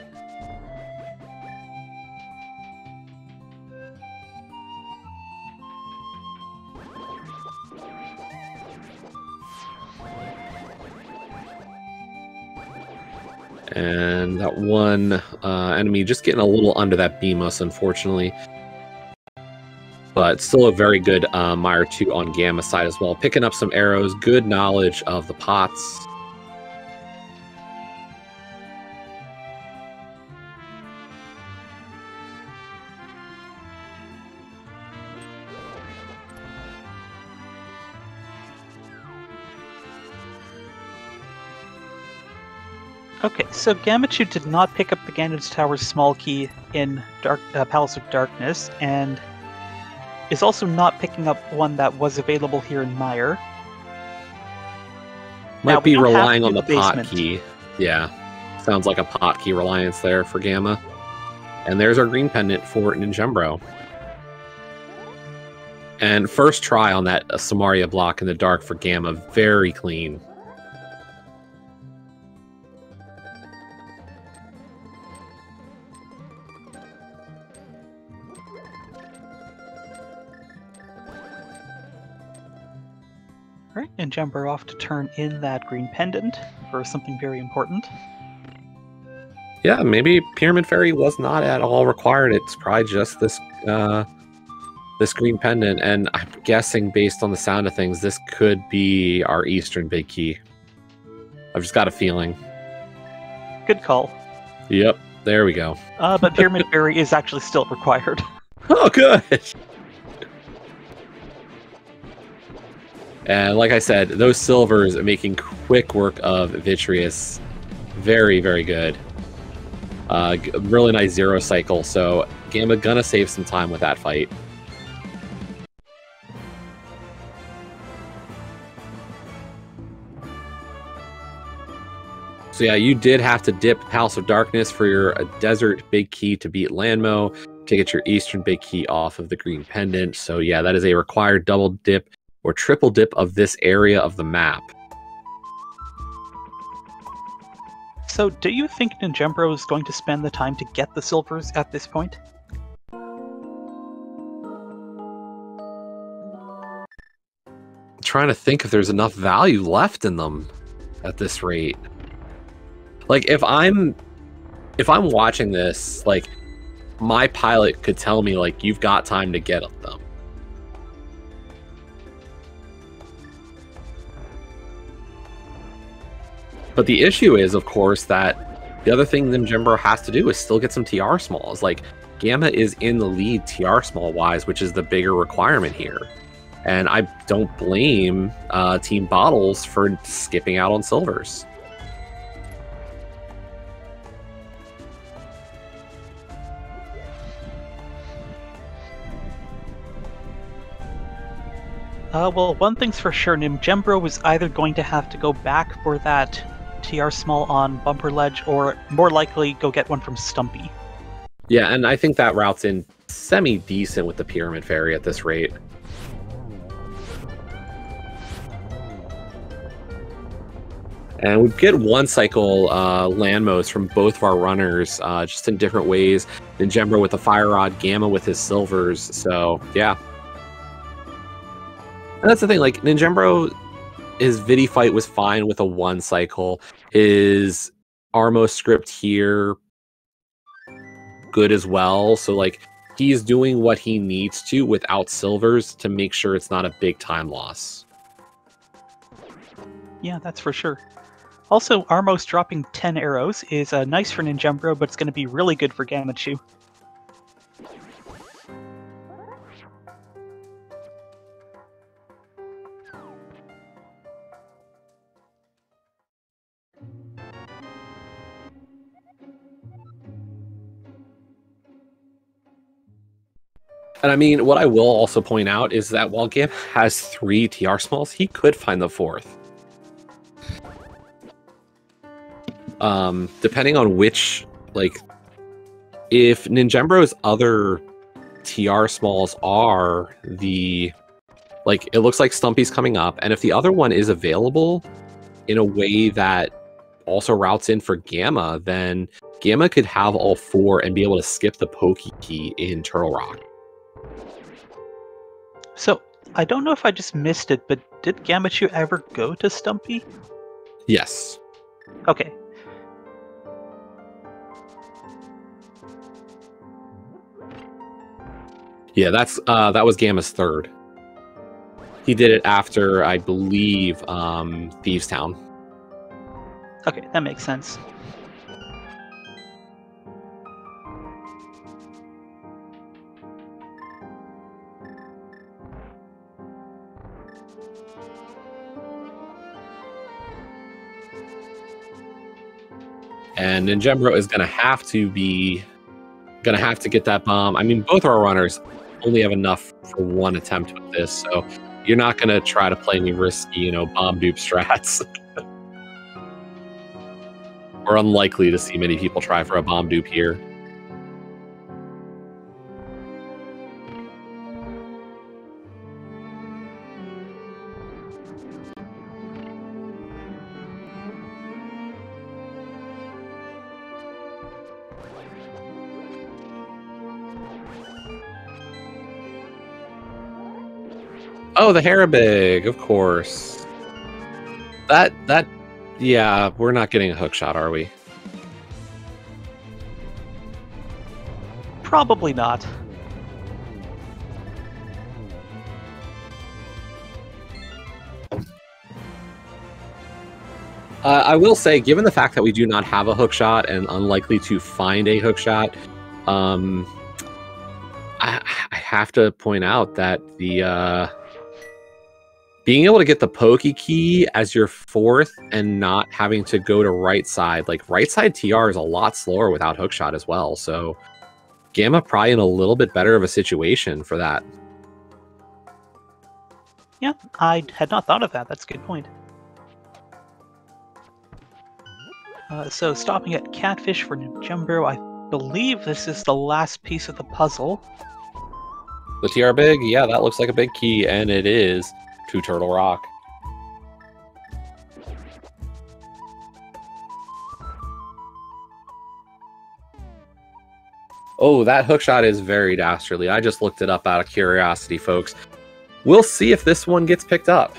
Speaker 1: That one uh, enemy just getting a little under that Beamos, unfortunately. But still a very good uh, Mire 2 on Gamma side as well. Picking up some arrows, good knowledge of the pots.
Speaker 2: Okay, so Gamachu did not pick up the Ganon's Tower's small key in Dark uh, Palace of Darkness, and is also not picking up one that was available here in Mire.
Speaker 1: Might now, be relying on the, pot key. Yeah, sounds like a pot key reliance there for Gamma. And there's our green pendant for Ninjembro. And first try on that Somaria block in the dark for Gamma, very clean.
Speaker 2: Jumper off to turn in that green pendant for something very important.
Speaker 1: Yeah, maybe Pyramid Fairy was not at all required. It's probably just this uh, this green pendant, and I'm guessing based on the sound of things, this could be our Eastern Big Key. I've just got a feeling.
Speaker 2: Good call.
Speaker 1: Yep, there we go.
Speaker 2: Uh, but Pyramid Fairy is actually still required.
Speaker 1: Oh, good. And like I said, those silvers making quick work of Vitreous. Very, very good. Uh, really nice zero cycle. So Gamma gonna save some time with that fight. So yeah, you did have to dip House of Darkness for your uh, Desert Big Key to beat Lanmo to get your Eastern Big Key off of the Green Pendant. So yeah, that is a required double dip or triple dip of this area of the map.
Speaker 2: So, do you think Ninjembro is going to spend the time to get the silvers at this point?
Speaker 1: I'm trying to think if there's enough value left in them at this rate. Like if I'm if I'm watching this, like my pilot could tell me like you've got time to get them. But the issue is, of course, that the other thing Ninjembro has to do is still get some TR smalls. Like, Gamma is in the lead TR small wise, which is the bigger requirement here. And I don't blame uh, Team Bottles for skipping out on silvers.
Speaker 2: Uh, well, one thing's for sure, Ninjembro was either going to have to go back for that TR Small on Bumper Ledge, or more likely go get one from Stumpy.
Speaker 1: Yeah, and I think that route's in semi decent with the Pyramid Fairy at this rate. And we get one cycle uh, Lanmos from both of our runners, uh, just in different ways. Ninjembro with the Fire Rod, Gamma with his silvers. So, yeah. And that's the thing, like, Ninjembro his Vidi fight was fine with a one cycle. His Armo script here good as well. So like he's doing what he needs to without silvers to make sure it's not a big time loss.
Speaker 2: Yeah, that's for sure. Also, Armos dropping 10 arrows is uh, nice for Ninjembro, but it's going to be really good for Gamachu.
Speaker 1: And I mean, what I will also point out is that while Gam has three TR smalls, he could find the fourth. Um, depending on which, like, if Ninjembro's other TR smalls are the, like, it looks like Stumpy's coming up, and if the other one is available in a way that also routes in for Gamma, then Gamma could have all four and be able to skip the Pokey key in Turtle Rock.
Speaker 2: So, I don't know if I just missed it, but did Gamachu ever go to Stumpy?
Speaker 1: Yes.
Speaker 2: Okay.
Speaker 1: Yeah, that's uh that was Gamma's third. He did it after, I believe, um Thieves Town.
Speaker 2: Okay, that makes sense.
Speaker 1: And Ninjembro is gonna have to be gonna have to get that bomb. I mean, both our runners only have enough for one attempt with this, so you're not gonna try to play any risky, you know, bomb dupe strats. We're unlikely to see many people try for a bomb dupe here. Oh, the Hera big, of course. That that yeah, we're not getting a hook shot, are we?
Speaker 2: Probably not.
Speaker 1: Uh, I will say, given the fact that we do not have a hook shot and unlikely to find a hook shot, um, I, I have to point out that the uh, being able to get the pokey key as your fourth and not having to go to right side, like right side TR is a lot slower without hook shot as well. So Gamma probably in a little bit better of a situation for that.
Speaker 2: Yeah, I had not thought of that. That's a good point. Uh, so stopping at Catfish for Ninjembro, I believe this is the last piece of the puzzle.
Speaker 1: The TR big, yeah, that looks like a big key, and it is to Turtle Rock. Oh, that hook shot is very dastardly. I just looked it up out of curiosity, folks. We'll see if this one gets picked up.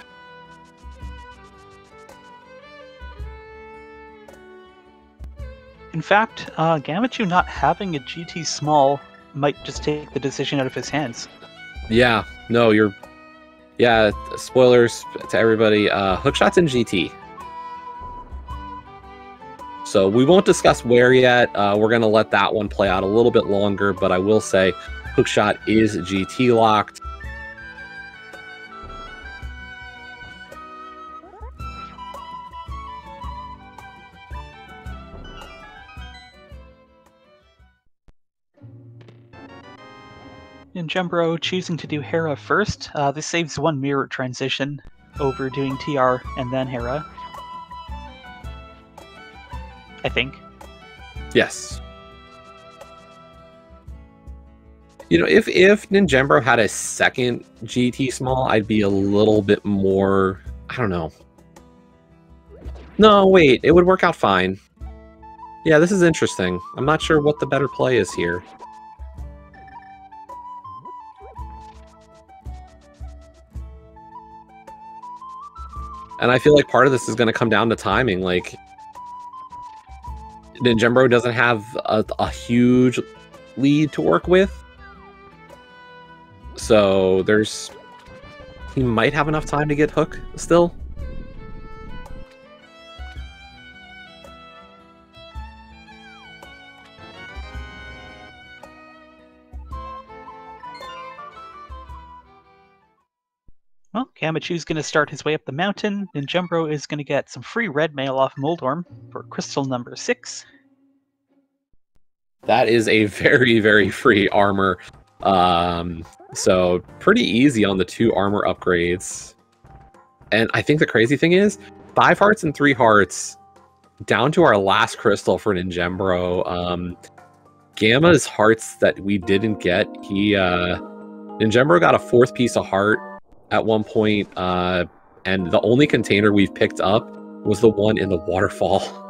Speaker 2: In fact, uh, Gamachu not having a GT small might just take the decision out of his hands.
Speaker 1: Yeah, no, you're. Yeah, spoilers to everybody. Uh, hookshot's in GT. So we won't discuss where yet. Uh, we're going to let that one play out a little bit longer, but I will say hookshot is GT locked.
Speaker 2: Ninjembro choosing to do Hera first. Uh, this saves one mirror transition over doing TR and then Hera. I think.
Speaker 1: Yes. You know, if if Ninjembro had a second GT small, I'd be a little bit more. I don't know. No, wait, it would work out fine. Yeah, this is interesting. I'm not sure what the better play is here. And I feel like part of this is going to come down to timing. Like, Ninjembro doesn't have a, a huge lead to work with. So there's he might have enough time to get Hook still.
Speaker 2: Well, Gamachu's going to start his way up the mountain, and Jumbro is going to get some free red mail off Moldorm for crystal number six.
Speaker 1: That is a very, very free armor. Um, so pretty easy on the two armor upgrades. And I think the crazy thing is, five hearts and three hearts, down to our last crystal for Ninjembro. Um, Gamma's hearts that we didn't get, he uh, Ninjembro got a fourth piece of heart at one point, uh, and the only container we've picked up was the one in the waterfall.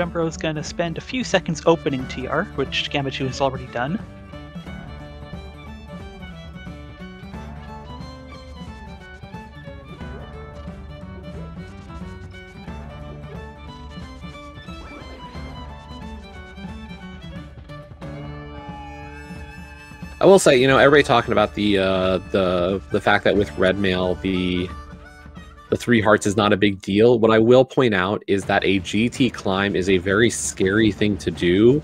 Speaker 2: And Jumbro is going to spend a few seconds opening TR, which Gamachu has already done.
Speaker 1: I will say, you know, everybody talking about the uh, the the fact that with red mail the three hearts is not a big deal. What I will point out is that a GT climb is a very scary thing to do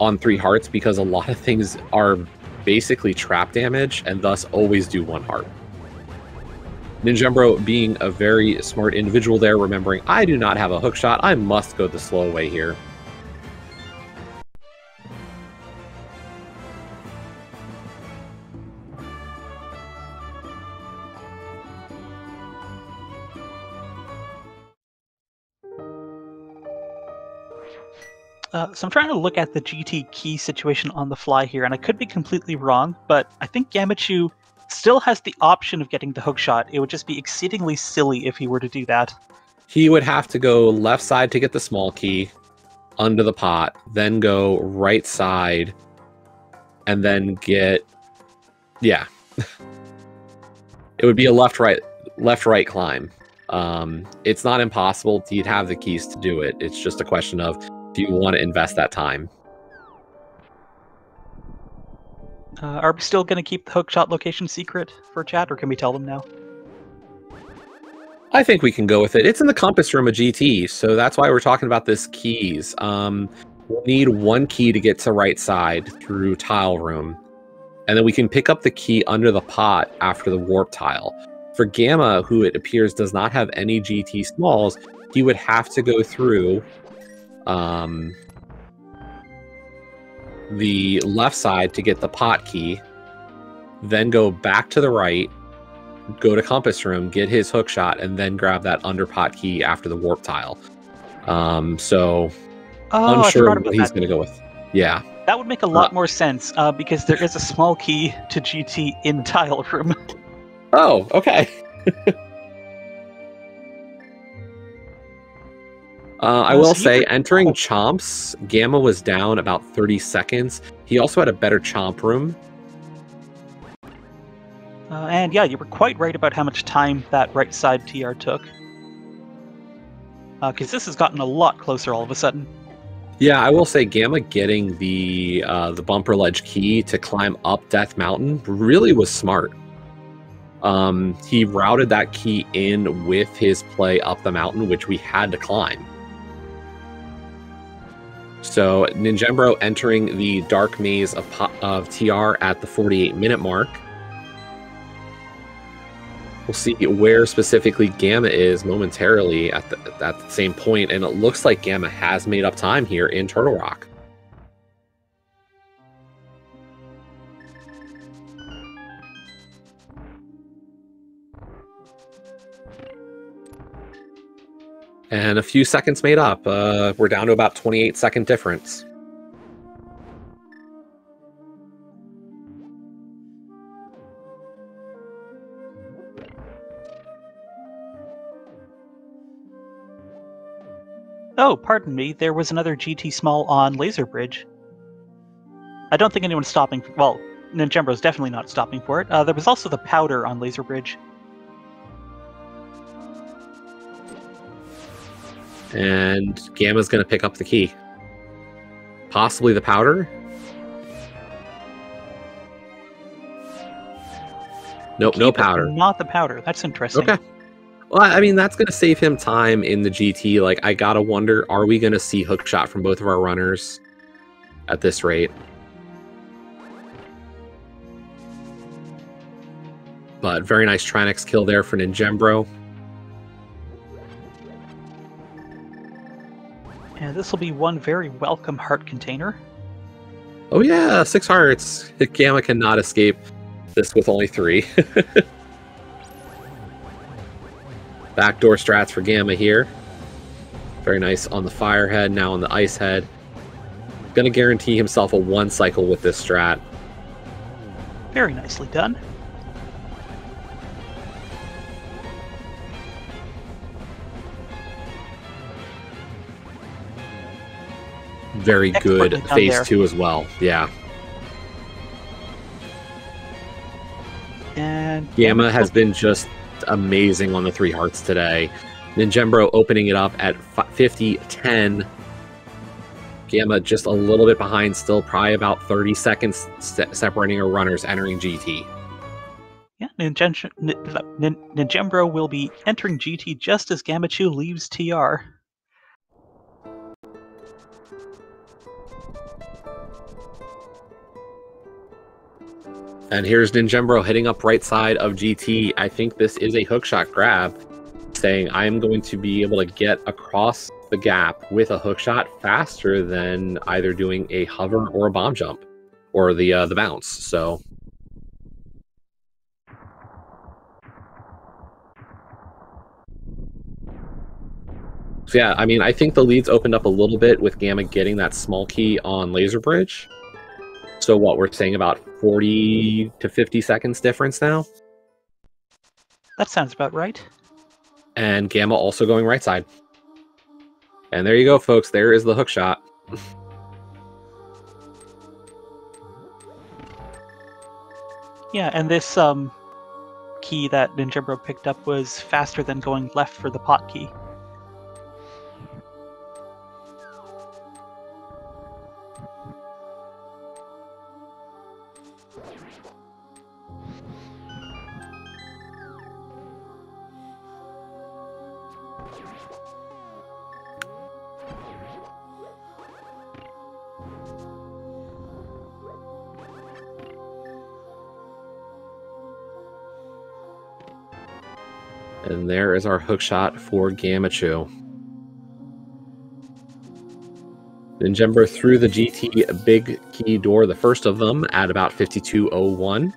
Speaker 1: on three hearts because a lot of things are basically trap damage and thus always do one heart. Ninjembro being a very smart individual there, remembering I do not have a hook shot, I must go the slow way here.
Speaker 2: Uh, so I'm trying to look at the GT key situation on the fly here, and I could be completely wrong, but I think Gamachu still has the option of getting the hook shot. It would just be exceedingly silly if he were to do that.
Speaker 1: He would have to go left side to get the small key under the pot, then go right side, and then get yeah. it would be a left right left right climb. Um, it's not impossible. He'd have the keys to do it. It's just a question of do you want to invest that time?
Speaker 2: Uh, are we still going to keep the hookshot location secret for chat, or can we tell them now?
Speaker 1: I think we can go with it. It's in the compass room of GT, so that's why we're talking about this keys. Um, we'll need one key to get to right side through tile room, and then we can pick up the key under the pot after the warp tile. For Gamma, who it appears does not have any GT smalls, he would have to go through um, the left side to get the pot key, then go back to the right, go to compass room, get his hook shot, and then grab that under pot key after the warp tile. Um, so
Speaker 2: Oh,
Speaker 1: unsure what he's going to go with. Yeah.
Speaker 2: that. That would make a lot
Speaker 1: Uh,
Speaker 2: more sense uh, because there is a small key to GT in tile room.
Speaker 1: Oh, okay. Uh, I
Speaker 2: Uh,
Speaker 1: will say, entering
Speaker 2: oh.
Speaker 1: Chomps, Gamma was down about 30 seconds. He also had a better Chomp room.
Speaker 2: Uh, and yeah, you were quite right about how much time that right side TR took. Because this has gotten a lot closer all of a sudden.
Speaker 1: Yeah, I will say Gamma getting the uh, the bumper ledge key to climb up Death Mountain really was smart. Um, he routed that key in with his play up the mountain, which we had to climb. So Ninjembro entering the dark maze of, of TR at the 48 minute mark. We'll see where specifically Gamma is momentarily at the, at the same point, and it looks like Gamma has made up time here in Turtle Rock. and a few seconds made up. Uh, we're down to about 28 second difference.
Speaker 2: Oh, pardon me, there was another GT Small on Laser Bridge. I don't think anyone's stopping. For, well, Ninjembro's definitely not stopping for it. Uh, there was also the Powder on Laser Bridge.
Speaker 1: And Gamma's going to pick up the key. Possibly the powder? Nope, no powder.
Speaker 2: Not the powder. That's interesting.
Speaker 1: Okay. Well, I mean, that's going to save him time in the GT. Like, I got to wonder are we going to see hook shot from both of our runners at this rate? But very nice Trinexx kill there for Ninjembro.
Speaker 2: This will be one very welcome heart container.
Speaker 1: Oh, yeah, six hearts. Gamma cannot escape this with only three. Backdoor strats for Gamma here. Very nice on the fire head, now on the ice head. Gonna guarantee himself a one cycle with this strat.
Speaker 2: Very nicely done.
Speaker 1: Very good phase
Speaker 2: there.
Speaker 1: two as well. Yeah.
Speaker 2: And
Speaker 1: Gamma has been just amazing on the three hearts today. Ninjembro opening it up at 50 10. Gamma just a little bit behind, still probably about 30 seconds se- separating our runners entering GT.
Speaker 2: Yeah, Ninjen- Nin- Nin- Ninjembro will be entering GT just as Gamachu leaves TR.
Speaker 1: And here's Ninjembro heading up right side of GT. I think this is a hookshot grab, saying I am going to be able to get across the gap with a hookshot faster than either doing a hover or a bomb jump or the uh, the bounce. So So yeah, I mean, I think the leads opened up a little bit with Gamma getting that small key on Laser Bridge. So what we're saying about 40 to 50 seconds difference now,
Speaker 2: That sounds about right.
Speaker 1: and Gamma also going right side. And there you go, folks. There is the hook shot.
Speaker 2: Yeah, and this um key that Ninjembro picked up was faster than going left for the pot key.
Speaker 1: And there is our hook shot for Gamachu. Ninjembro through the GT big key door, the first of them, at about 5201.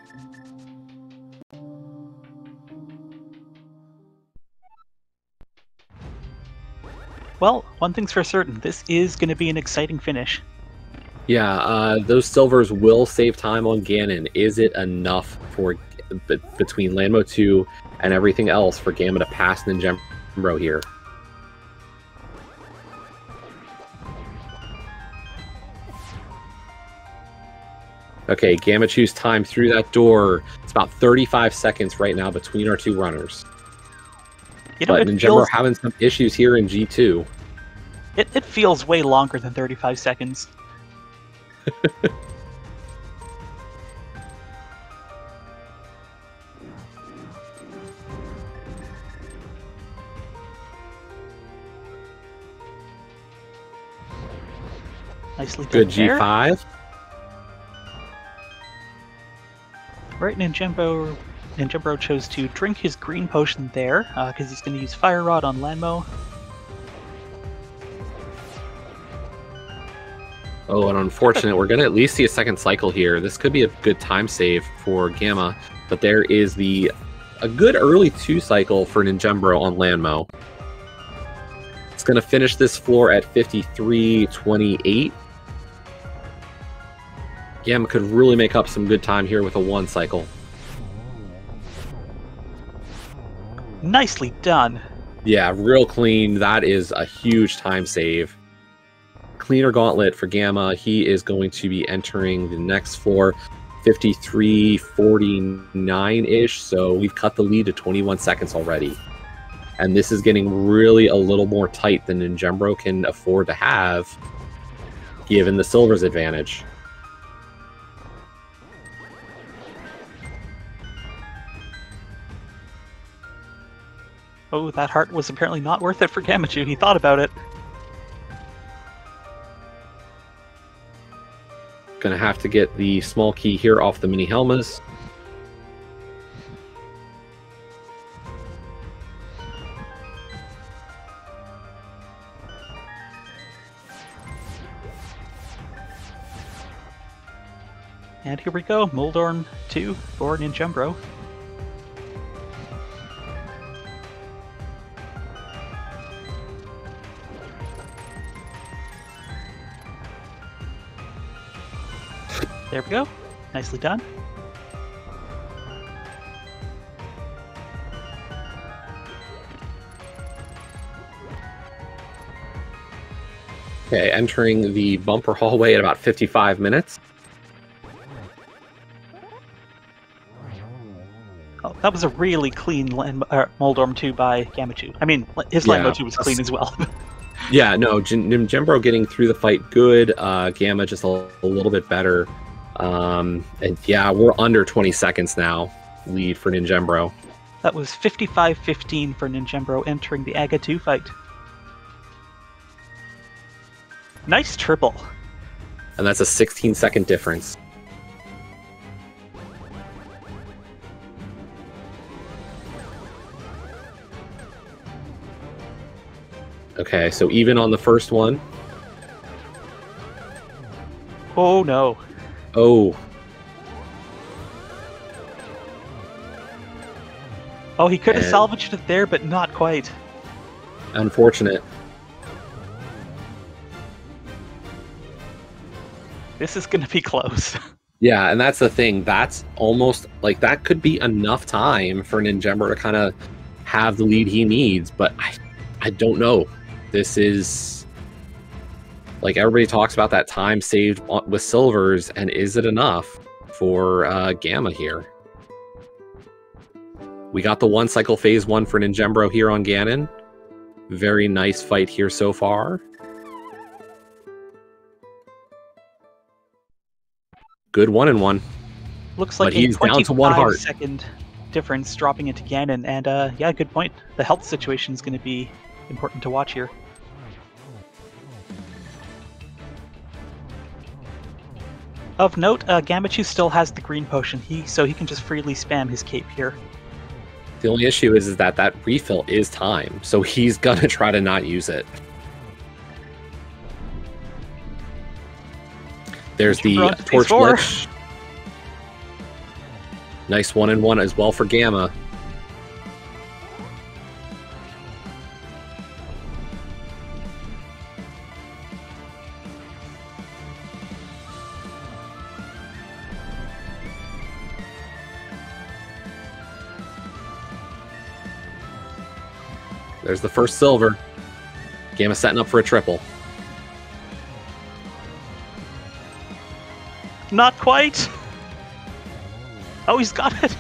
Speaker 2: Well, one thing's for certain, this is going to be an exciting finish.
Speaker 1: Yeah, uh, those silvers will save time on Ganon. Is it enough for between Lanmo 2 and everything else for Gamma to pass Ninjembro here? Okay, Gamachu's time through that door. It's about 35 seconds right now between our two runners.
Speaker 2: You know,
Speaker 1: But
Speaker 2: it
Speaker 1: Ninjembro
Speaker 2: feels,
Speaker 1: having some issues here in G2.
Speaker 2: it, it feels way longer than 35 seconds. Nicely
Speaker 1: Good
Speaker 2: there.
Speaker 1: G5.
Speaker 2: Right, Ninjembro, Ninjembro chose to drink his green potion there, uh, because he's going to use Fire Rod on Lanmo.
Speaker 1: Oh, and unfortunate. We're going to at least see a second cycle here. This could be a good time save for Gamma, but there is the a good early two cycle for Ninjembro on Lanmo. It's going to finish this floor at 53.28. Gamma could really make up some good time here with a one cycle.
Speaker 2: Nicely done.
Speaker 1: Yeah, real clean. That is a huge time save. Cleaner gauntlet for Gamma. He is going to be entering the next floor 53 49 ish. So we've cut the lead to 21 seconds already. And this is getting really a little more tight than Ninjembro can afford to have, given the Silver's advantage.
Speaker 2: Oh, that heart was apparently not worth it for Gamachu. He thought about it.
Speaker 1: Gonna have to get the small key here off the mini Helmas.
Speaker 2: And here we go, Moldorm 2 for Ninjembro. There we go. Nicely done.
Speaker 1: Okay, entering the bumper hallway at about 55 minutes.
Speaker 2: Oh, that was a really clean Land- uh, Moldorm 2 by Gamachu. I mean, his Lanmo
Speaker 1: Yeah,
Speaker 2: 2 was clean as well.
Speaker 1: Yeah, no, Jim Jembro getting through the fight good. Uh, Gamma just a, a little bit better. Um, and yeah, we're under 20 seconds now. Lead for Ninjembro.
Speaker 2: that was 55-15 for Ninjembro entering the Aga 2 fight. Nice triple.
Speaker 1: And that's a 16 second difference. Okay, so even on the first one.
Speaker 2: Oh no.
Speaker 1: Oh,
Speaker 2: Oh, he could have
Speaker 1: And-
Speaker 2: salvaged it there, but not quite.
Speaker 1: unfortunate.
Speaker 2: This is going to be close.
Speaker 1: Yeah, and that's the thing. That's almost like that could be enough time for Ninjembro to kind of have the lead he needs, but I, I don't know. This is like everybody talks about that time saved with silvers, and is it enough for uh, Gamma here? We got the one cycle phase one for Ninjembro here on Ganon. Very nice fight here so far. Good one and one.
Speaker 2: Looks like
Speaker 1: But he's
Speaker 2: a
Speaker 1: down to one heart.
Speaker 2: second difference dropping into Ganon, and uh, yeah, good point. The health situation is going to be important to watch here. Of note, uh, Gamachu still has the green potion, he so he can just freely spam his cape here.
Speaker 1: The only issue is, is that that refill is time, so he's gonna try to not use it. There's the
Speaker 2: We're on to phase
Speaker 1: torch glitch. Nice one and one as well for Gamma. There's the first silver. Gamma setting up for a triple.
Speaker 2: Not quite. Oh, he's got it.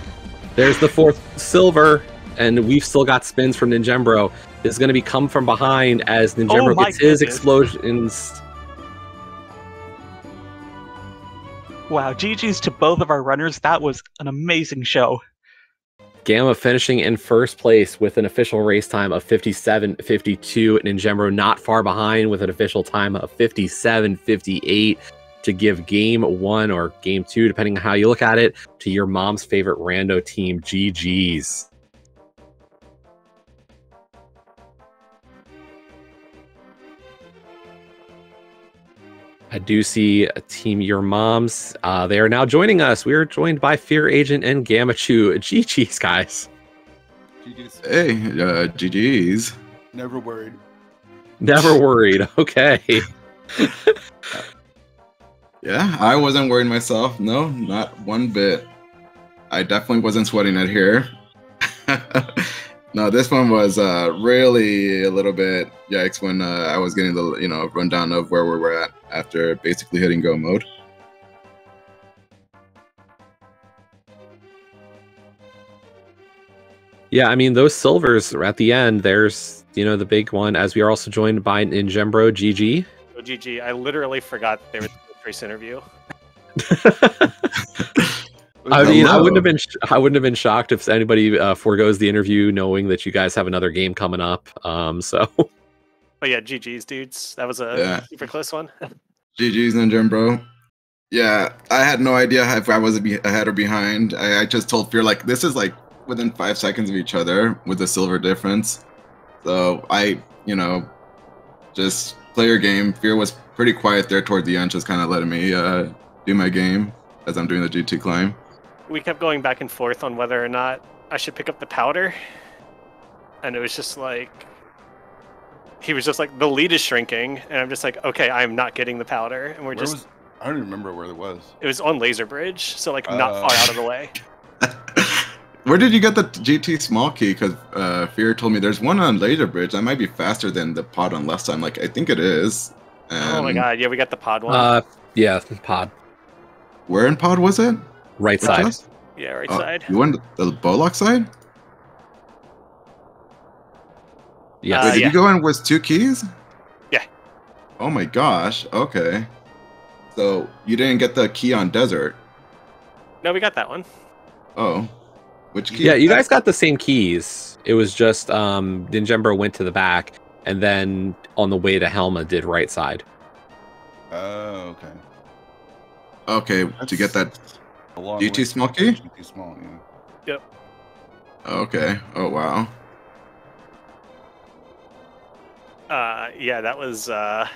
Speaker 1: There's the fourth silver, and we've still got spins from Ninjembro. This is going to be come from behind as Ninjembro
Speaker 2: Oh
Speaker 1: gets his
Speaker 2: goodness.
Speaker 1: explosions.
Speaker 2: Wow, GG's to both of our runners. That was an amazing show.
Speaker 1: Gamma finishing in first place with an official race time of 57.52. Ninjembro not far behind with an official time of 57.58 to give game one or game two, depending on how you look at it, to your mom's favorite rando team, GG's. I do see a team your moms. Uh, they are now joining us. We are joined by Fear Agent and Gamachu. GG's, guys.
Speaker 3: GG's.
Speaker 4: Hey, uh, GG's.
Speaker 3: Never worried.
Speaker 1: Never worried. Okay.
Speaker 4: Yeah, I wasn't worried myself. No, not one bit. I definitely wasn't sweating it here. No, this one was uh, really a little bit yikes when uh, I was getting the you know rundown of where we were at after basically hitting go mode.
Speaker 1: Yeah, I mean those silvers are at the end. There's you know the big one. As we are also joined by Ninjembro GG.
Speaker 5: Oh, GG, I literally forgot there was a race interview.
Speaker 1: I mean, I wouldn't have been sh- I wouldn't have been shocked if anybody uh, foregoes the interview knowing that you guys have another game coming up. Um, so
Speaker 5: But yeah, GG's dudes. That was a
Speaker 4: Yeah.
Speaker 5: super close one.
Speaker 4: GG's Ninjembro. Yeah, I had no idea if I was ahead or behind. I, I just told Fear like this is like within five seconds of each other with a silver difference. So I, you know, just play your game. Fear was pretty quiet there toward the end, just kind of letting me uh, do my game as I'm doing the GT climb.
Speaker 5: We kept going back and forth on whether or not I should pick up the powder. And it was just like he was just like the lead is shrinking and I'm just like, okay, I'm not getting the powder and we're
Speaker 3: Where
Speaker 5: just
Speaker 3: was? I don't even remember where it was.
Speaker 5: it was on Laser Bridge, so like not
Speaker 3: Uh.
Speaker 5: far out of the way.
Speaker 4: Where did you get the GT small key? Because uh, Fear told me there's one on Laser Bridge. That might be faster than the pod on left side. I'm like, I think it is.
Speaker 5: oh my god, yeah, we got the pod one.
Speaker 1: uh, yeah, pod
Speaker 4: Where in pod was it?
Speaker 1: Right
Speaker 4: Which
Speaker 1: side.
Speaker 4: was?
Speaker 5: yeah, right
Speaker 4: Oh,
Speaker 5: side.
Speaker 4: You went the Bollock side?
Speaker 1: Yes.
Speaker 5: Uh,
Speaker 4: Wait, did
Speaker 5: yeah.
Speaker 4: you go in with two keys?
Speaker 5: Yeah.
Speaker 4: Oh my gosh. Okay. So you didn't get the key on desert.
Speaker 5: No, we got that one.
Speaker 4: Oh. Which key?
Speaker 1: Yeah, you guys got the same keys. It was just um Ninjembro went to the back and then on the way to Helma did right side.
Speaker 3: Oh, okay.
Speaker 4: Okay, to get that.
Speaker 3: A long
Speaker 4: GT
Speaker 3: way.
Speaker 4: small key?
Speaker 3: GT small, yeah.
Speaker 4: Okay. Oh wow.
Speaker 5: Uh yeah, that was uh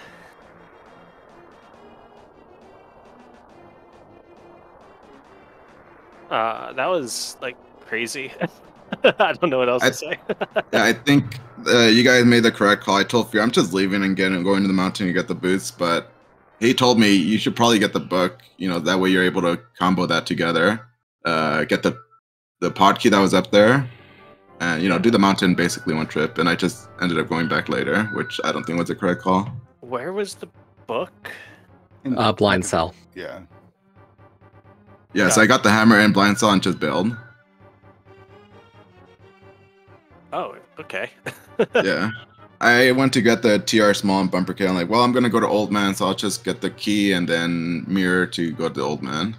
Speaker 5: Uh, that was like crazy. I don't know what else
Speaker 4: I-
Speaker 5: to say.
Speaker 4: Yeah, I think uh, you guys made the correct call. I told Fear I'm just leaving and getting going to the mountain to get the boots, but he told me you should probably get the book. You know, that way you're able to combo that together. Uh, get the the pod key that was up there, and you know, do the mountain basically one trip. And I just ended up going back later, which I don't think was the correct call.
Speaker 5: Where was the book?
Speaker 3: In-
Speaker 1: Uh, blind cell.
Speaker 3: Yeah.
Speaker 4: Yeah, so I got the hammer and blind cell and just build.
Speaker 5: Oh, okay.
Speaker 4: yeah. I went to get the TR small and bumper kit. I'm like, well, I'm gonna go to old man, so I'll just get the key and then mirror to go to the old man.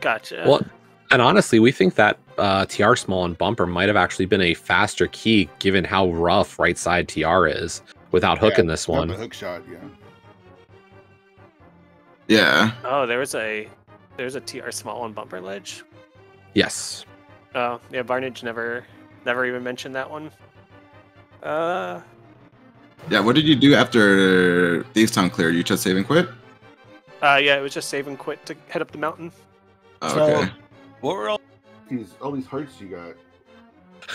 Speaker 5: Gotcha.
Speaker 1: Well, and honestly, we think that uh, TR small and bumper might have actually been a faster key given how rough right side TR is without hooking this one.
Speaker 3: Hook shot, yeah.
Speaker 4: Yeah.
Speaker 5: Oh, there was a there's a TR small and bumper ledge.
Speaker 1: Yes.
Speaker 5: Oh, yeah, Barnage never never even mentioned that one. Uh
Speaker 4: Yeah, what did you do after Thieves Town cleared? You just save and quit?
Speaker 5: uh yeah, it was just save and quit to head up the mountain.
Speaker 4: Oh,
Speaker 3: So-
Speaker 4: okay.
Speaker 3: What were all these all these hearts you got?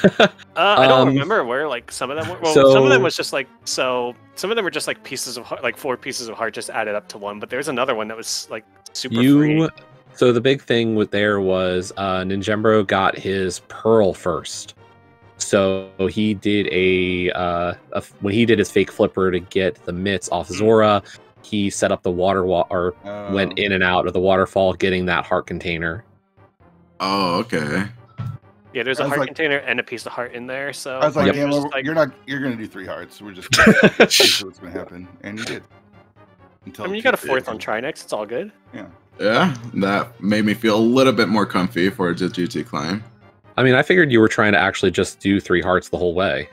Speaker 5: Uh, I don't
Speaker 1: Um,
Speaker 5: remember where like some of them were. Well, some of them was just like so. Some of them were just like pieces of heart, like four pieces of heart just added up to one. But there's another one that was like super free.
Speaker 1: You. So the big thing with there was uh, Ninjembro got his pearl first. So he did a, uh, a when he did his fake flipper to get the mitts off Zora. He set up the water wa- or
Speaker 3: Uh,
Speaker 1: went in and out of the waterfall, getting that heart container.
Speaker 4: Oh, okay.
Speaker 5: Yeah, there's a heart
Speaker 3: like-
Speaker 5: container and a piece of heart in there. So
Speaker 3: I was like,
Speaker 1: Yep.
Speaker 5: it
Speaker 3: damn,
Speaker 5: was
Speaker 3: well,
Speaker 5: like-
Speaker 3: you're not you're gonna do three hearts. We're just gonna see what's gonna happen. And you did. Until
Speaker 5: I mean, you got a
Speaker 3: GT.
Speaker 5: fourth on Trinexx. It's all good.
Speaker 4: Yeah, Yeah, that made me feel a little bit more comfy for just GT climb.
Speaker 1: I mean, I figured you were trying to actually just do three hearts the whole way.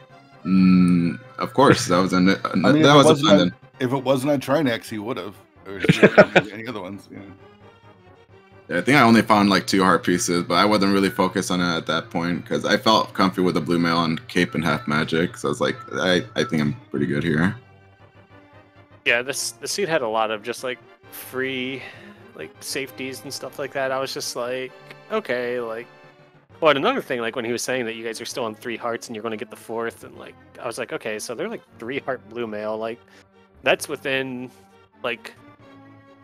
Speaker 4: Mm, of course, that was a,
Speaker 3: I mean, if
Speaker 4: that
Speaker 3: it
Speaker 4: was a
Speaker 3: wasn't
Speaker 4: plan.
Speaker 3: a-
Speaker 4: then.
Speaker 3: If it wasn't on Trinexx, he would have. Or she would've any other ones. Yeah.
Speaker 4: Yeah, I think I only found like two heart pieces, but I wasn't really focused on it at that point because I felt comfy with the blue mail and cape and half magic. So I was like, I, I think I'm pretty good here.
Speaker 5: Yeah, this the seat had a lot of just like free like safeties and stuff like that. I was just like, okay, like well and another thing, like when he was saying that you guys are still on three hearts and you're gonna get the fourth and like I was like, okay, so they're like three heart blue mail, like that's within like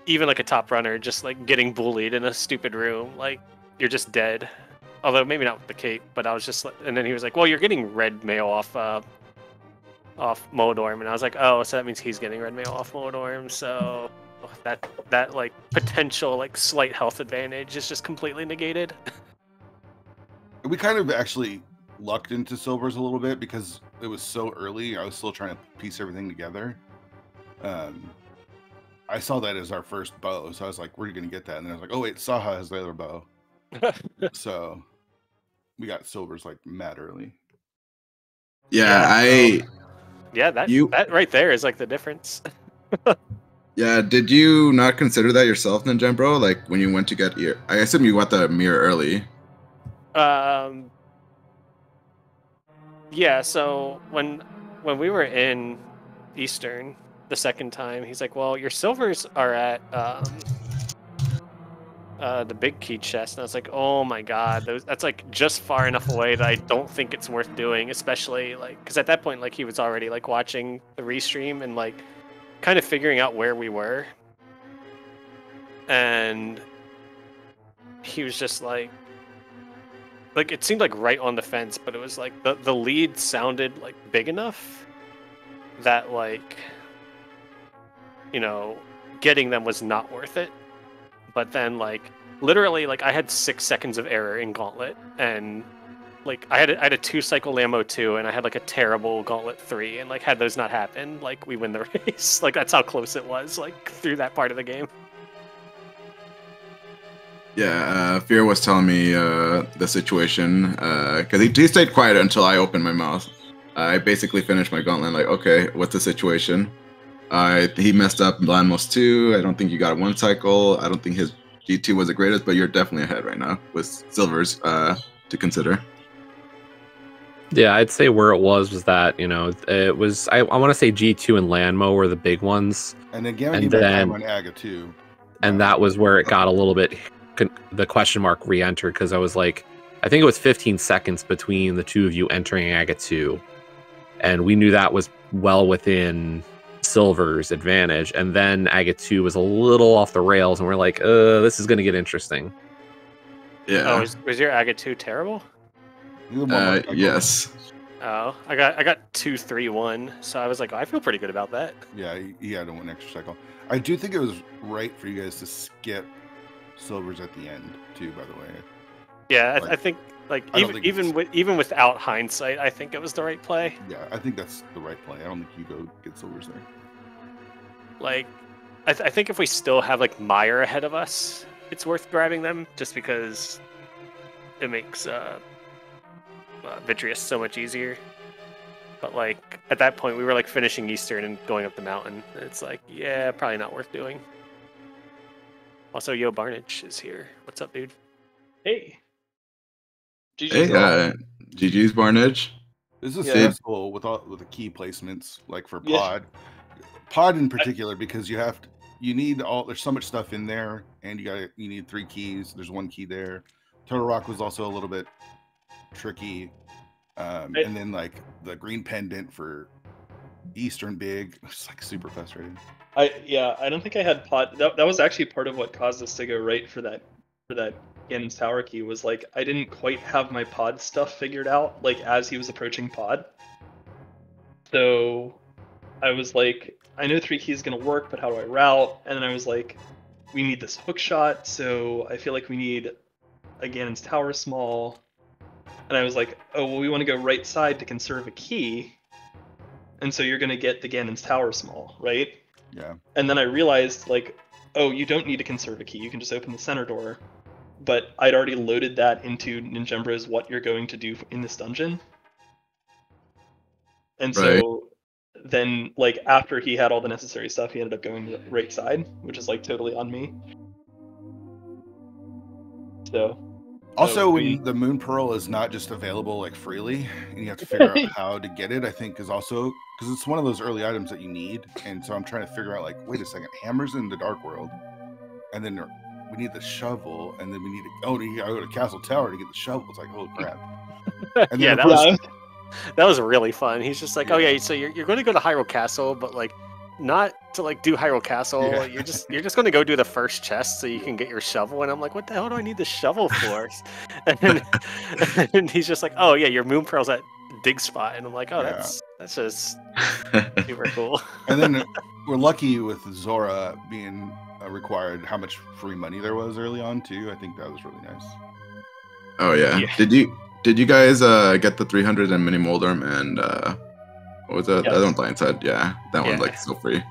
Speaker 5: even like a top runner just like getting bullied in a stupid room, like you're just dead. although maybe not with the cape, but I was just like, and then he was like, "Well, you're getting red mail off uh, off Moldorm," and I was like, "Oh, so that means he's getting red mail off Moldorm." So that that like potential like slight health advantage is just completely negated.
Speaker 3: We kind of actually lucked into silvers a little bit because it was so early. I was still trying to piece everything together. Um, I saw that as our first bow, so I was like, "We're you gonna get that," and then I was like, "Oh wait, Saha has the other bow." so we got silvers like mad early.
Speaker 4: Yeah,
Speaker 5: Yeah,
Speaker 4: I
Speaker 5: yeah, that
Speaker 4: You-
Speaker 5: that right there is like the difference.
Speaker 4: yeah. Did you not consider that yourself, then, bro? Like when you went to get ear, I assume you got the mirror early.
Speaker 5: Um. Yeah. So when when we were in Eastern the second time, he's like, "Well, your silvers are at um, uh, the big key chest," and I was like, "Oh my god, those, that's like just far enough away that I don't think it's worth doing." Especially like because at that point, like he was already like watching the restream and like kind of figuring out where we were, and he was just like like it seemed like right on the fence, but it was like the the lead sounded like big enough that like you know getting them was not worth it. But then like literally like I had six seconds of error in Gauntlet and like I had a, I had a two cycle Lanmo two and I had like a terrible Gauntlet three and like had those not happened like we win the race like that's how close it was like through that part of the game.
Speaker 4: Yeah, uh, Fear was telling me uh, the situation because he, he stayed quiet until I opened my mouth. I basically finished my gauntlet like, okay, what's the situation? Uh, he messed up Lanmos 2. I don't think you got one cycle. I don't think his G2 was the greatest, but you're definitely ahead right now with silvers uh, to consider.
Speaker 1: Yeah, I'd say where it was was that you know it was I, I want to say G two and Lanmo were the big ones,
Speaker 3: And then Gamma
Speaker 1: And
Speaker 3: came back
Speaker 1: then-
Speaker 3: on Aga too.
Speaker 1: and that was where it got a little bit con- the question mark re-entered because I was like, I think it was 15 seconds between the two of you entering Aga two, and we knew that was well within Silver's advantage, and then Aga two was a little off the rails, and we're like, uh, this is gonna get interesting.
Speaker 4: Yeah.
Speaker 5: Oh, was, was your Aga two terrible?
Speaker 3: You're the one
Speaker 4: uh, yes.
Speaker 5: Oh, I got I got two three one, so I was like, oh, I feel pretty good about that.
Speaker 3: Yeah, he, he had one extra cycle. I do think it was right for you guys to skip silvers at the end too. By the way,
Speaker 5: Yeah, I,
Speaker 3: Like,
Speaker 5: I think like
Speaker 3: I
Speaker 5: even
Speaker 3: think
Speaker 5: even with, even without hindsight, I think it was the right play.
Speaker 3: yeah, I think that's the right play. I don't think you go get silvers there.
Speaker 5: Like, I, th- I think if we still have like Mire ahead of us, it's worth grabbing them just because it makes uh, uh, Vitreous so much easier. But like at that point, we were like finishing Eastern and going up the mountain. It's like, yeah, probably not worth doing. Also, Yo Barnage is here. What's up, dude?
Speaker 6: Hey. GG's
Speaker 4: Hey, uh, GG's Barnage.
Speaker 3: This is
Speaker 6: Yeah.
Speaker 3: stressful with all with the key placements, like for
Speaker 6: Yeah.
Speaker 3: pod, pod in particular, because you have to, you need all. There's so much stuff in there, and you got you need three keys. There's one key there. Turtle Rock was also a little bit tricky, um,
Speaker 6: Right.
Speaker 3: and then like the green pendant for Eastern Big, it's like super frustrating.
Speaker 6: I yeah, I don't think I had pod. That, that was actually part of what caused us to go right for that for that Ganon's Tower key was like I didn't quite have my pod stuff figured out like as he was approaching pod. So I was like, I know three keys is gonna work, but how do I route? And then I was like, we need this hook shot, so I feel like we need a Ganon's Tower small. And I was like, oh well, we want to go right side to conserve a key. And so you're gonna get the Ganon's Tower small, right?
Speaker 3: Yeah,
Speaker 6: and then I realized like, oh, you don't need to conserve a key. You can just open the center door. But I'd already loaded that into Ninjembro's what you're going to do in this dungeon. And so then like after he had all the necessary stuff, he ended up going to the right side, which is like totally on me. So
Speaker 3: Also, when
Speaker 6: we-
Speaker 3: the Moon Pearl is not just available like freely, and you have to figure out how to get it, I think is also because it's one of those early items that you need. And so I'm trying to figure out like, wait a second, hammers in the Dark World, and then we need the shovel, and then we need to oh, you gotta go to Castle Tower to get the shovel. It's like, oh crap! And
Speaker 5: yeah, that
Speaker 3: course-
Speaker 5: was that was really fun. He's just like, oh yeah, so you're, you're going to go to Hyrule Castle, but like not to like do Hyrule Castle.
Speaker 3: Yeah.
Speaker 5: You're just you're just gonna go do the first chest so you can get your shovel. And I'm like, what the hell do I need the shovel for? and, and he's just like, oh yeah, your moon pearl's at dig spot. And I'm like, oh
Speaker 3: Yeah.
Speaker 5: that's that's just super cool.
Speaker 3: And then we're lucky with Zora being uh, required. How much free money there was early on too. I think that was really nice.
Speaker 4: oh yeah.
Speaker 2: Yeah.
Speaker 4: Did you did you guys uh get the 300 and mini Moldorm and uh what was that? The
Speaker 2: Yes.
Speaker 4: other one blindside. Yeah, that one's
Speaker 5: Yeah.
Speaker 4: like still free.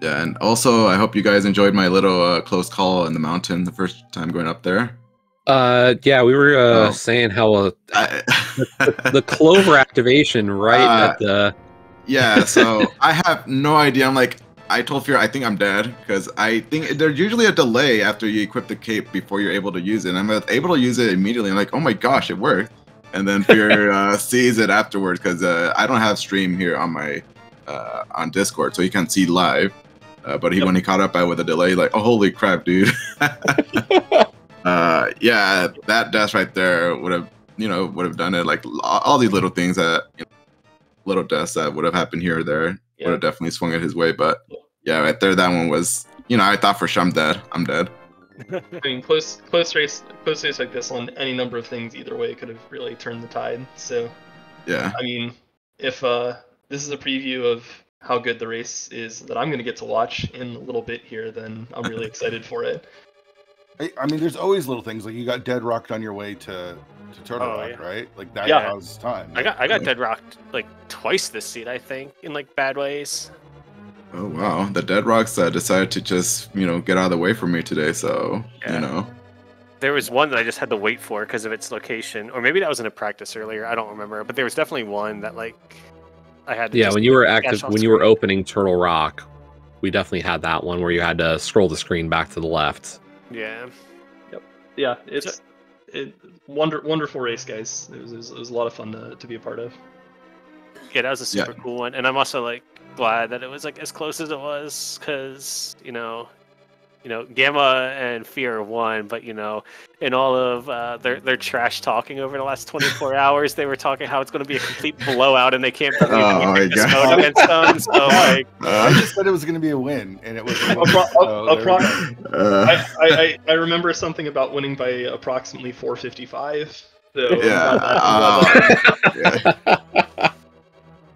Speaker 4: Yeah, and also I hope you guys enjoyed my little uh, close call in the mountain the first time going up there.
Speaker 1: Uh, yeah, we were uh,
Speaker 4: Oh.
Speaker 1: saying how uh,
Speaker 4: I,
Speaker 1: the clover activation right
Speaker 4: Uh,
Speaker 1: at the
Speaker 4: Yeah, so I have no idea. I'm like, I told Fear I think I'm dead because I think there's usually a delay after you equip the cape before you're able to use it. And I'm able to use it immediately. I'm like, oh my gosh, it worked. And then Fear uh, sees it afterwards because uh, I don't have stream here on my uh, on Discord, so he can't see live. Uh, but he when he caught up I with a delay, like, oh holy crap, dude. uh, yeah, that death right there would have, you know, would have done it. Like all, these little things that, you know, little deaths that would have happened here or there
Speaker 6: Yeah.
Speaker 4: would have definitely swung it his way. But
Speaker 6: Yeah.
Speaker 4: yeah, right there, that one was, you know, I thought for sure I'm dead. I'm dead.
Speaker 6: I mean, close close race close race like this on any number of things either way could have really turned the tide. So
Speaker 4: Yeah.
Speaker 6: I mean, if uh, this is a preview of how good the race is that I'm going to get to watch in a little bit here, then I'm really excited for it.
Speaker 3: I, I mean, there's always little things like you got dead rocked on your way to to Turtle
Speaker 5: Oh,
Speaker 3: Rock,
Speaker 5: yeah.
Speaker 3: right? Like that
Speaker 6: Yeah.
Speaker 3: causes time.
Speaker 5: I got I got
Speaker 4: Yeah.
Speaker 5: dead rocked like twice this seat, I think, in like bad ways.
Speaker 4: Oh wow, the Dead Rocks uh, decided to just, you know, get out of the way for me today. So
Speaker 5: Yeah.
Speaker 4: you know,
Speaker 5: There was one that I just had to wait for because of its location, or maybe that was in a practice earlier. I don't remember, but there was definitely one that like I had. To
Speaker 1: yeah
Speaker 5: just
Speaker 1: when you were active
Speaker 5: off
Speaker 1: when you were opening Turtle Rock, we definitely had that one where you had to scroll the screen back to the left.
Speaker 5: Yeah, Yep.
Speaker 6: Yeah, it's it wonder wonderful race, guys. It was, it was, it was a lot of fun to, to be a part of.
Speaker 5: yeah, that was a
Speaker 4: Yeah.
Speaker 5: super cool one, and I'm also like glad that it was like as close as it was because you know. You know, Gamma and Fear won, but you know, in all of uh, their their trash talking over the last 24 hours, they were talking how it's going to be a complete blowout and they can't believe
Speaker 4: Oh
Speaker 5: we
Speaker 4: my
Speaker 5: picked this mode against them. So like,
Speaker 3: I
Speaker 4: uh,
Speaker 3: just said it was going to be a win, and it was. A win, so there we
Speaker 6: appro-
Speaker 4: uh,
Speaker 6: I, I, I, I remember something about winning by approximately 455. So
Speaker 4: yeah,
Speaker 6: uh,
Speaker 4: uh,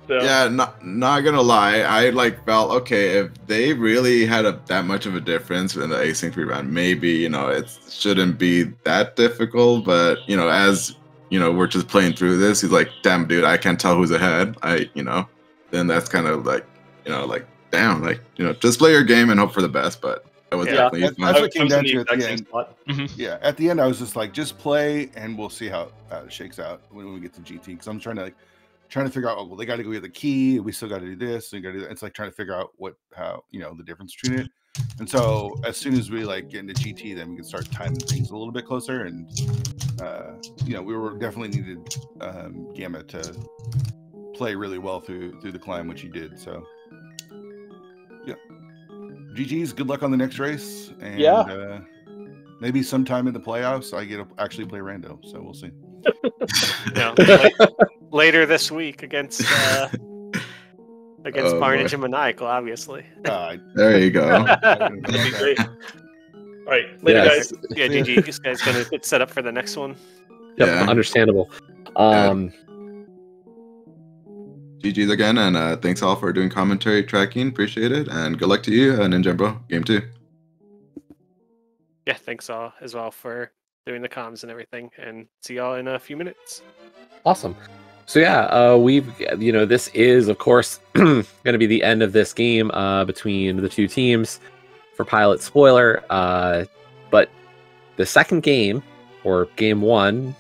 Speaker 6: so-
Speaker 4: yeah. Not not gonna lie, I like felt okay if they really had a that much of a difference in the async three round. Maybe you know it shouldn't be that difficult, but you know as you know we're just playing through this, he's like, damn dude, I can't tell who's ahead. I you know, then that's kind of like you know like damn like you know just play your game and hope for the best. But that was
Speaker 5: Yeah,
Speaker 4: definitely
Speaker 3: that- that's what came down to at the end.
Speaker 6: spot. Mhm.
Speaker 3: Yeah, at the end, I was just like, just play, and we'll see how, how it shakes out when we get to GT. Because I'm trying to like trying to figure out. Oh, well, they got to go get the key. We still got to do this. We got to do that. It's like trying to figure out what how you know the difference between it. And so as soon as we like get into GT, then we can start timing things a little bit closer. And uh, you know, we were definitely needed um, Gamma to play really well through through the climb, which he did. So yeah, GG's. Good luck on the next race. And,
Speaker 6: Yeah.
Speaker 3: Uh, maybe sometime in the playoffs, I get to actually play Rando. So we'll see.
Speaker 5: you know, like, later this week against uh, against
Speaker 4: Oh,
Speaker 5: Barnage
Speaker 4: boy.
Speaker 5: and Maniacal, obviously.
Speaker 3: Uh,
Speaker 4: There you go.
Speaker 6: That'd be great. All right, later,
Speaker 1: Yes.
Speaker 6: guys.
Speaker 5: Yeah, GG, this guy's gonna get set up for the next one.
Speaker 1: Yep,
Speaker 4: Yeah.
Speaker 1: understandable. Um,
Speaker 4: GG's again, and uh, thanks all for doing commentary tracking. Appreciate it, and good luck to you, uh, Ninjembro. Game two.
Speaker 5: Yeah, thanks all as well for doing the comms and everything, and see y'all in a few minutes.
Speaker 1: Awesome. So yeah, uh, we've you know this is of course going to be the end of this game uh, between the two teams for pilot spoiler. Uh, but the second game or game one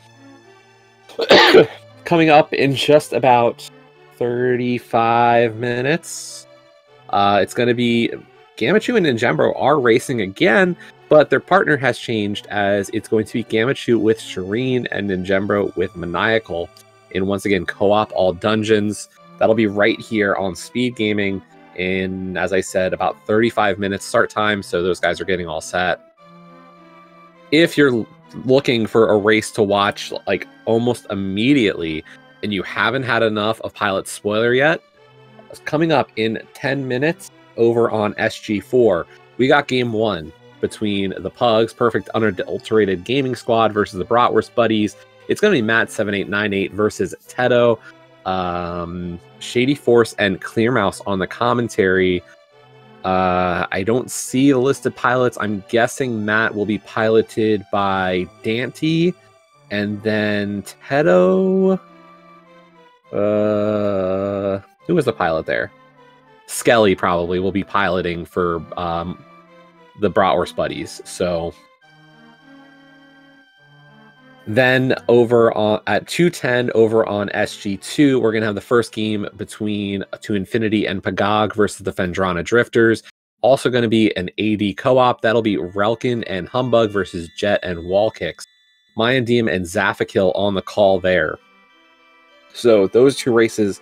Speaker 1: coming up in just about thirty-five minutes. Uh, it's going to be Gamachu and Ninjembro are racing again, but their partner has changed as it's going to be Gamachu with Shireen and Ninjembro with Maniacal in once again co-op all dungeons. That'll be right here on Speed Gaming in, as I said, about 35 minutes start time. So those guys are getting all set. If you're looking for a race to watch like almost immediately and you haven't had enough of Pilot Spoiler yet, coming up in 10 minutes over on SG4, we got game one between the Pugs, Perfect Unadulterated Gaming Squad versus the Bratwurst Buddies. It's going to be Matt7898 versus Tedo, um, Shady Force, and Clear Mouse on the commentary. Uh, I don't see the listed pilots. I'm guessing Matt will be piloted by Dante, and then Tedo. Uh, who was the pilot there? Skelly probably will be piloting for um, the Bratwurst buddies. So then over on at 210 over on SG2, we're gonna have the first game between To Infinity and Pagog versus the Phendrana Drifters. Also going to be an AD co-op. That'll be Relkin and Humbug versus Jet and Wallkicks. Mayandim and Zafakil on the call there. So those two races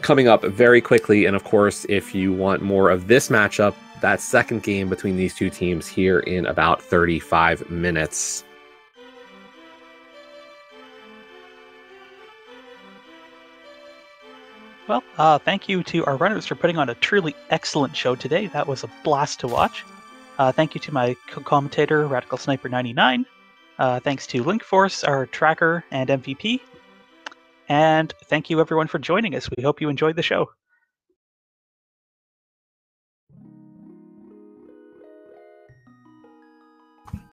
Speaker 1: coming up very quickly. And of course, if you want more of this matchup, that second game between these two teams here in about 35 minutes.
Speaker 2: Well, uh, thank you to our runners for putting on a truly excellent show today. That was a blast to watch. Uh, thank you to my co-commentator, Radical Sniper 99. Uh, thanks to Link Force, our tracker and MVP. And thank you everyone for joining us. We hope you enjoyed the show.